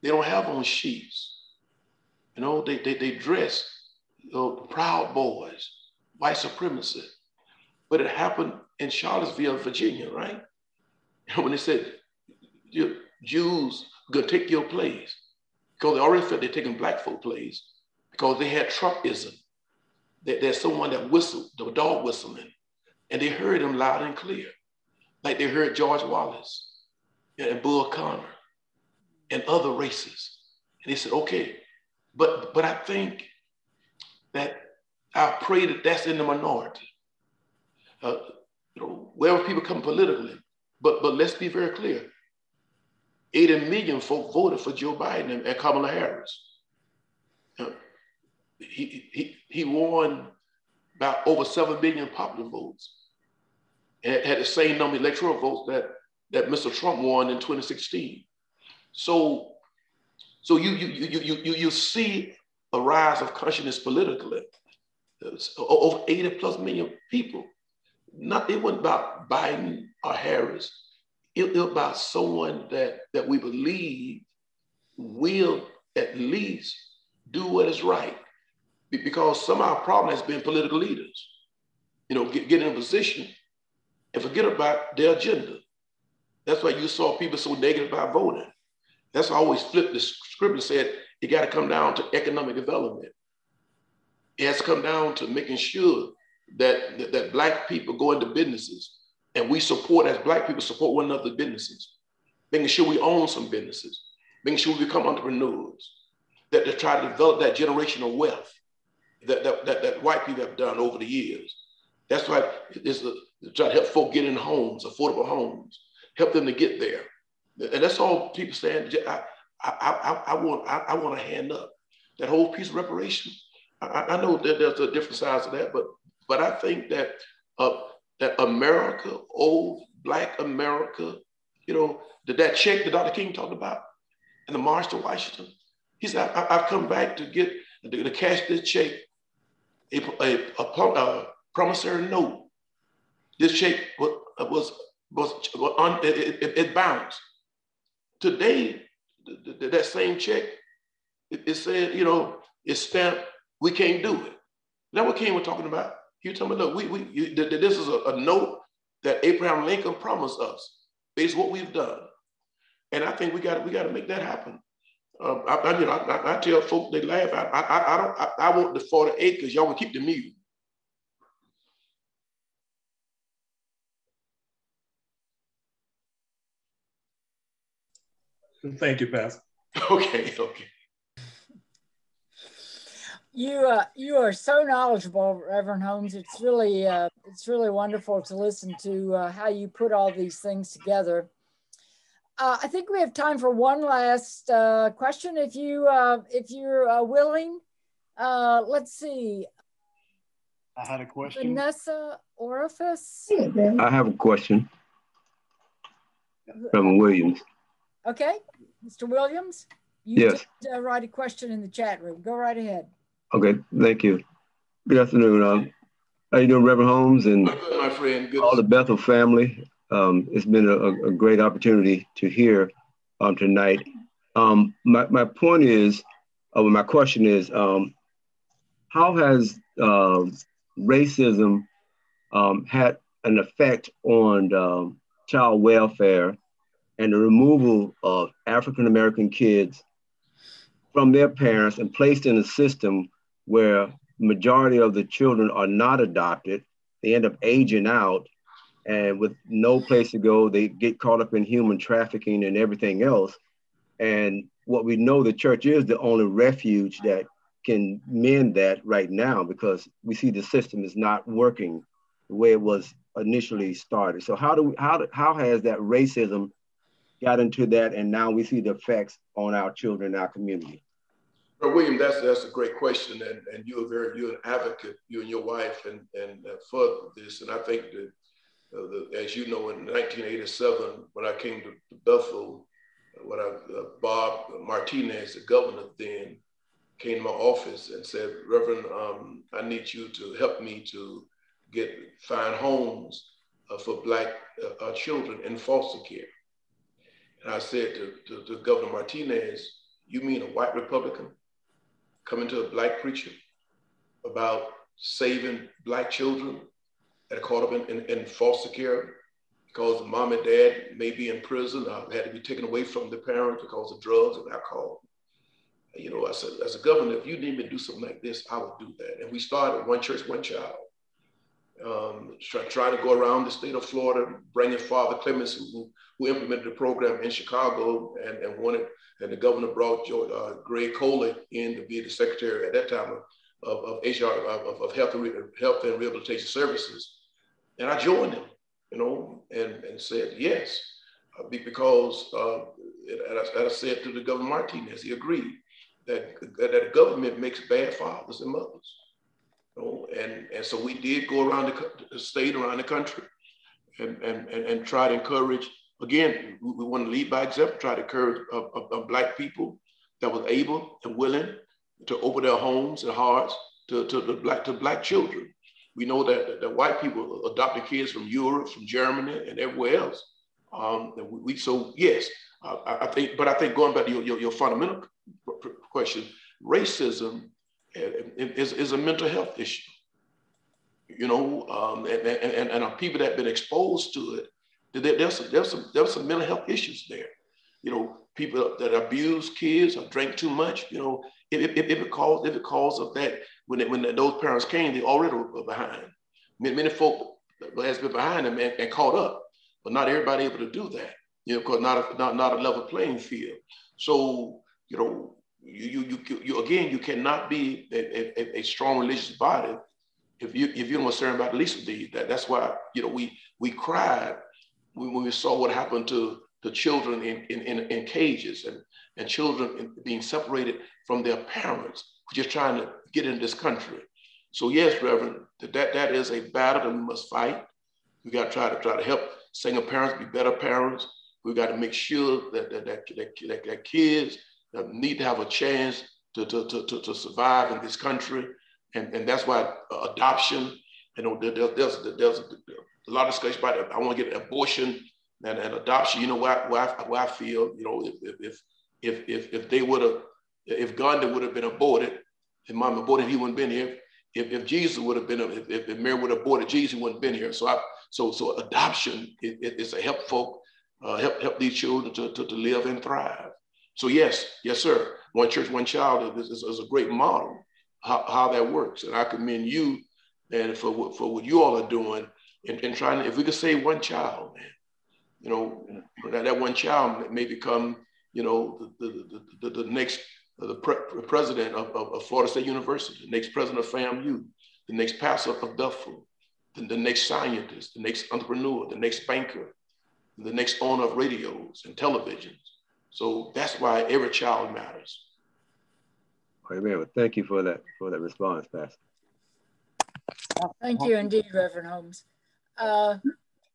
they don't have on sheets. You know, they, they, they dress you know, proud boys, white supremacy. But it happened in Charlottesville, Virginia, right? when they said, Jews gonna take your place, because they already felt they're taking black folk place, because they had Trumpism. There's someone that whistled, the dog whistling. And they heard him loud and clear, like they heard George Wallace and Bull Connor and other races. And they said, okay, but but I think that I pray that that's in the minority. Uh, you know, wherever people come politically, but but let's be very clear. 80 million folk voted for Joe Biden and, Kamala Harris. Uh, he, he, he won about over 7 million popular votes and had the same number of electoral votes that, that Mr. Trump won in 2016. So, so you, you, you, you, you, you see a rise of consciousness politically. Uh, over 80 plus million people. Not it wasn't about Biden or Harris. It, it was about someone that, that we believe will at least do what is right. Because some of our problem has been political leaders. You know, get, get in a position and forget about their agenda. That's why you saw people so negative about voting. That's why I always flipped the script and said, you got to come down to economic development. It has come down to making sure that, that, that Black people go into businesses and we support, as Black people, support one another's businesses, making sure we own some businesses, making sure we become entrepreneurs, that to try to develop that generational wealth that, that, that, that white people have done over the years. That's why it's to try to help folk get in homes, affordable homes, help them to get there. And that's all people saying. I, I, I, I want I, I, want to hand up that whole piece of reparation. I, I know that there's a different size of that, but but I think that uh, that America, old Black America, you know, that that check that Dr. King talked about and the march to Washington. He said, I, have come back to get to, to cash this check, a, a, a, a, promissory note. This check was was was, was it, it, it bounced. Today, that same check, it, said, you know, it's stamped, we can't do it. That's what King was talking about. He was talking about, look, we, we, you, this is a, a, note that Abraham Lincoln promised us based what we've done. And I think we got we got to make that happen. Um, I, I, you know, I, I, tell folks they laugh. I, I, I don't. I, I want the 48 because y'all will keep the mute. Thank you, Pastor. Okay, okay. You uh, you are so knowledgeable, Reverend Holmes. It's really uh, it's really wonderful to listen to uh, how you put all these things together. Uh, I think we have time for one last uh, question, if you uh, if you're uh, willing. Uh, let's see. I had a question. Vanessa Orifice. I have a question. From Williams. Okay, Mr. Williams, you yes. did, uh, write a question in the chat room. Go right ahead. Okay, thank you. Good afternoon. Um, how you doing, Reverend Holmes and my friend. Good all the Bethel family? Um, it's been a, a, great opportunity to hear um, tonight. Um, my, my point is, uh, my question is, um, how has uh, racism um, had an effect on um, child welfare and the removal of African American kids from their parents and placed in a system where majority of the children are not adopted. They end up aging out and with no place to go, they get caught up in human trafficking and everything else. And what we know the church is the only refuge that can mend that right now because we see the system is not working the way it was initially started. So how do we, how how has that racism got into that, and now we see the effects on our children, our community. Well, William, that's that's a great question, and, and you're very you're an advocate, you and your wife, and and uh, for this, and I think that uh, the, as you know, in 1987, when I came to, Bethel, when I, uh, Bob Martinez, the governor then, came to my office and said, Reverend, um, I need you to help me to get find homes uh, for Black uh, uh, children in foster care. And I said to, to, to Governor Martinez, you mean a white Republican coming to a black preacher about saving black children that are caught up in, in, in foster care because mom and dad may be in prison or had to be taken away from the parents because of drugs and alcohol. You know, I said, as a governor, if you need me to do something like this, I would do that. And we started one church, one child um, try, trying to go around the state of Florida, bringing Father Clements, who, who implemented the program in Chicago and, and wanted, and the governor brought George, uh, Greg Coler in to be the secretary at that time of, of, HR, of, of health, and health and Rehabilitation Services. And I joined him, you know, and, and said yes, uh, because, uh, as, I, I said to the governor Martinez, he agreed that, that the government makes bad fathers and mothers You know, and, and so we did go around the, the state, around the country, and, and, and, and, try to encourage, again, we, we want to lead by example, try to encourage uh, uh, uh, Black people that was able and willing to open their homes and hearts to, to black to black children. We know that, that white people adopted kids from Europe, from Germany, and everywhere else. Um, we, so yes, uh, I think, but I think going back to your, your, your fundamental question, racism is, is a mental health issue. You know, um, and, and, and, people that have been exposed to it, there's some, there's some, there's some mental health issues there. You know, people that abuse kids or drink too much, you know, if, if, if it calls if it calls of that, when, it, when those parents came, they already were behind. Many, many folk has been behind them and, and, caught up, but not everybody able to do that. You know, because not a, not not a level playing field. So you know, you you you, you again, you cannot be a, a, a, strong religious body if you if you don't concern about the least of these. That that's why you know we we cried when we saw what happened to the children in, in, in, cages and, and children being separated from their parents, just trying to get in this country. So yes, Reverend, that, that is a battle that we must fight. We got to try to try to help single parents be better parents. We got to make sure that that, that, that, that kids uh, need to have a chance to, to, to, to, survive in this country. And, and that's why uh, adoption, you know, there, there's, there's a lot of discussion about it. I want to get an abortion and, and adoption. You know what, what, I, what I feel, you know, if, if, if, if, they would have, if Gandhi would have been aborted, if mom aborted, he wouldn't been here. If, if Jesus would have been, if, if Mary would have aborted Jesus, he wouldn't have been here. So I, so, so adoption is it, it's a help folk, uh, help, help these children to, to, to live and thrive. So yes, yes, sir. One church, one child is, is, is a great model how, how that works. And I commend you and for, for what you all are doing and, and trying, to, if we could save one child, man, you know, that, that one child may become, you know, the, the, the, the next uh, the pre president of, of, of, Florida State University, the next president of FAMU, the next pastor of Bethel, the, the next scientist, the next entrepreneur, the next banker, the next owner of radios and televisions. So that's why every child matters. Amen. Well, thank you for that for that response, Pastor. Thank you indeed, Reverend Holmes. Uh,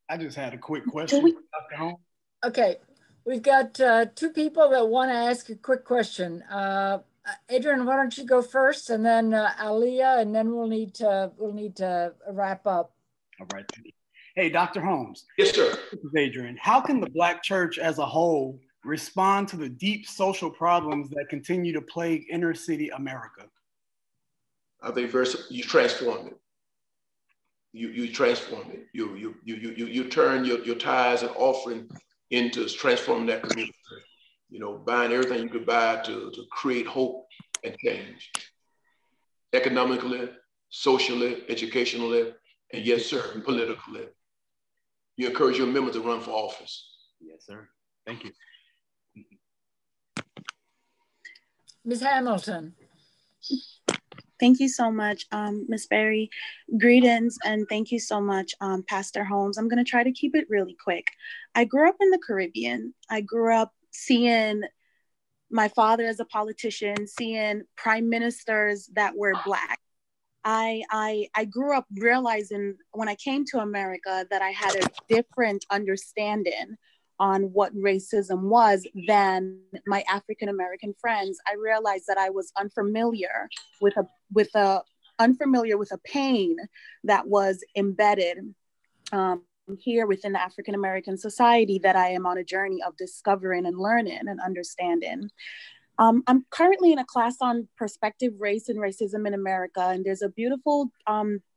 I just had a quick question, we, Dr. Holmes. Okay, we've got uh, two people that want to ask a quick question. Uh, Adrian, why don't you go first, and then uh, Aliyah, and then we'll need to we'll need to wrap up. All right. Hey, Dr. Holmes. Yes, sir. This is Adrian. How can the Black Church as a whole respond to the deep social problems that continue to plague inner city America? I think first you transform it you, you transform it. You, you, you, you, you turn your, your tithes and offering into transforming that community. You know, buying everything you could buy to, to create hope and change. Economically, socially, educationally, and yes, sir, politically. You encourage your members to run for office. Yes, sir. Thank you. Ms. Hamilton. Thank you so much, um, Ms. Berry. Greetings and thank you so much, um, Pastor Holmes. I'm going to try to keep it really quick. I grew up in the Caribbean. I grew up seeing my father as a politician, seeing prime ministers that were Black. I, I, I grew up realizing when I came to America that I had a different understanding on what racism was than my African American friends. I realized that I was unfamiliar with a with a unfamiliar with a pain that was embedded um, here within African American society that I am on a journey of discovering and learning and understanding. Um, I'm currently in a class on perspective race and racism in America, and there's a beautiful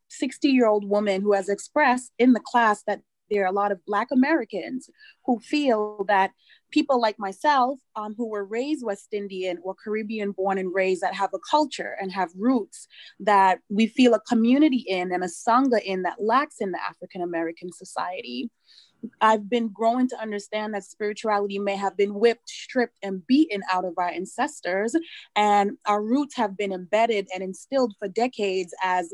60 um, year old woman who has expressed in the class that there are a lot of Black Americans who feel that people like myself, um, who were raised West Indian or Caribbean born and raised, that have a culture and have roots that we feel a community in and a Sangha in that lacks in the African American society. I've been growing to understand that spirituality may have been whipped, stripped, and beaten out of our ancestors, and our roots have been embedded and instilled for decades as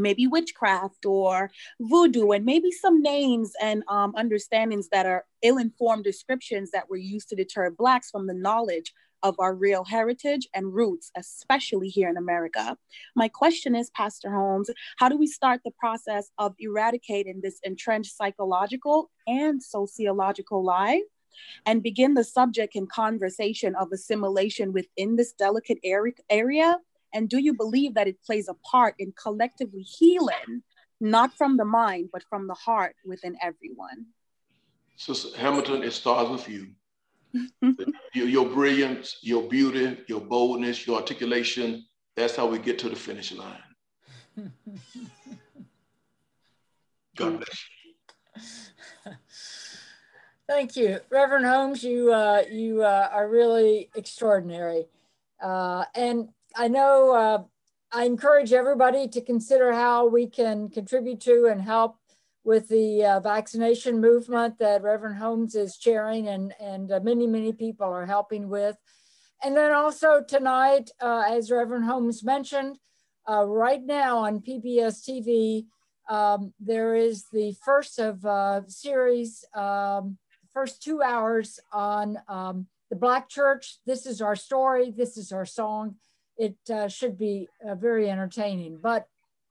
maybe witchcraft or voodoo and maybe some names and um, understandings that are ill-informed descriptions that were used to deter blacks from the knowledge of our real heritage and roots, especially here in America. My question is, Pastor Holmes, how do we start the process of eradicating this entrenched psychological and sociological lie and begin the subject and conversation of assimilation within this delicate area? And do you believe that it plays a part in collectively healing, not from the mind, but from the heart within everyone? Sister Hamilton, it starts with you. your, your brilliance, your beauty, your boldness, your articulation, that's how we get to the finish line. God bless you. Thank you, Reverend Holmes. You uh, you uh, are really extraordinary, uh, and I know uh, I encourage everybody to consider how we can contribute to and help with the uh, vaccination movement that Reverend Holmes is chairing, and and uh, many many people are helping with. And then also tonight, as Reverend Holmes mentioned, right now on PBS TV, um, there is the first of series. Um, first two hours on um, the Black Church. This is our story. This is our song. It uh, should be uh, very entertaining, but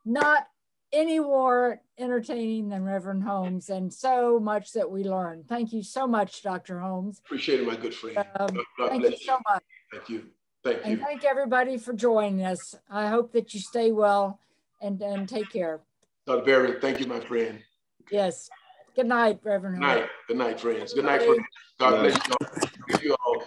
not any more entertaining than Reverend Holmes, and so much that we learn. Thank you so much, Dr. Holmes. Appreciate it, my good friend. Um, thank you so much. Thank you. Thank you. And thank everybody for joining us. I hope that you stay well and, and take care. Dr. Berry, thank you, my friend. Yes. Good night, Reverend. Good night. Good night, friends. Good night, friends. God bless you all.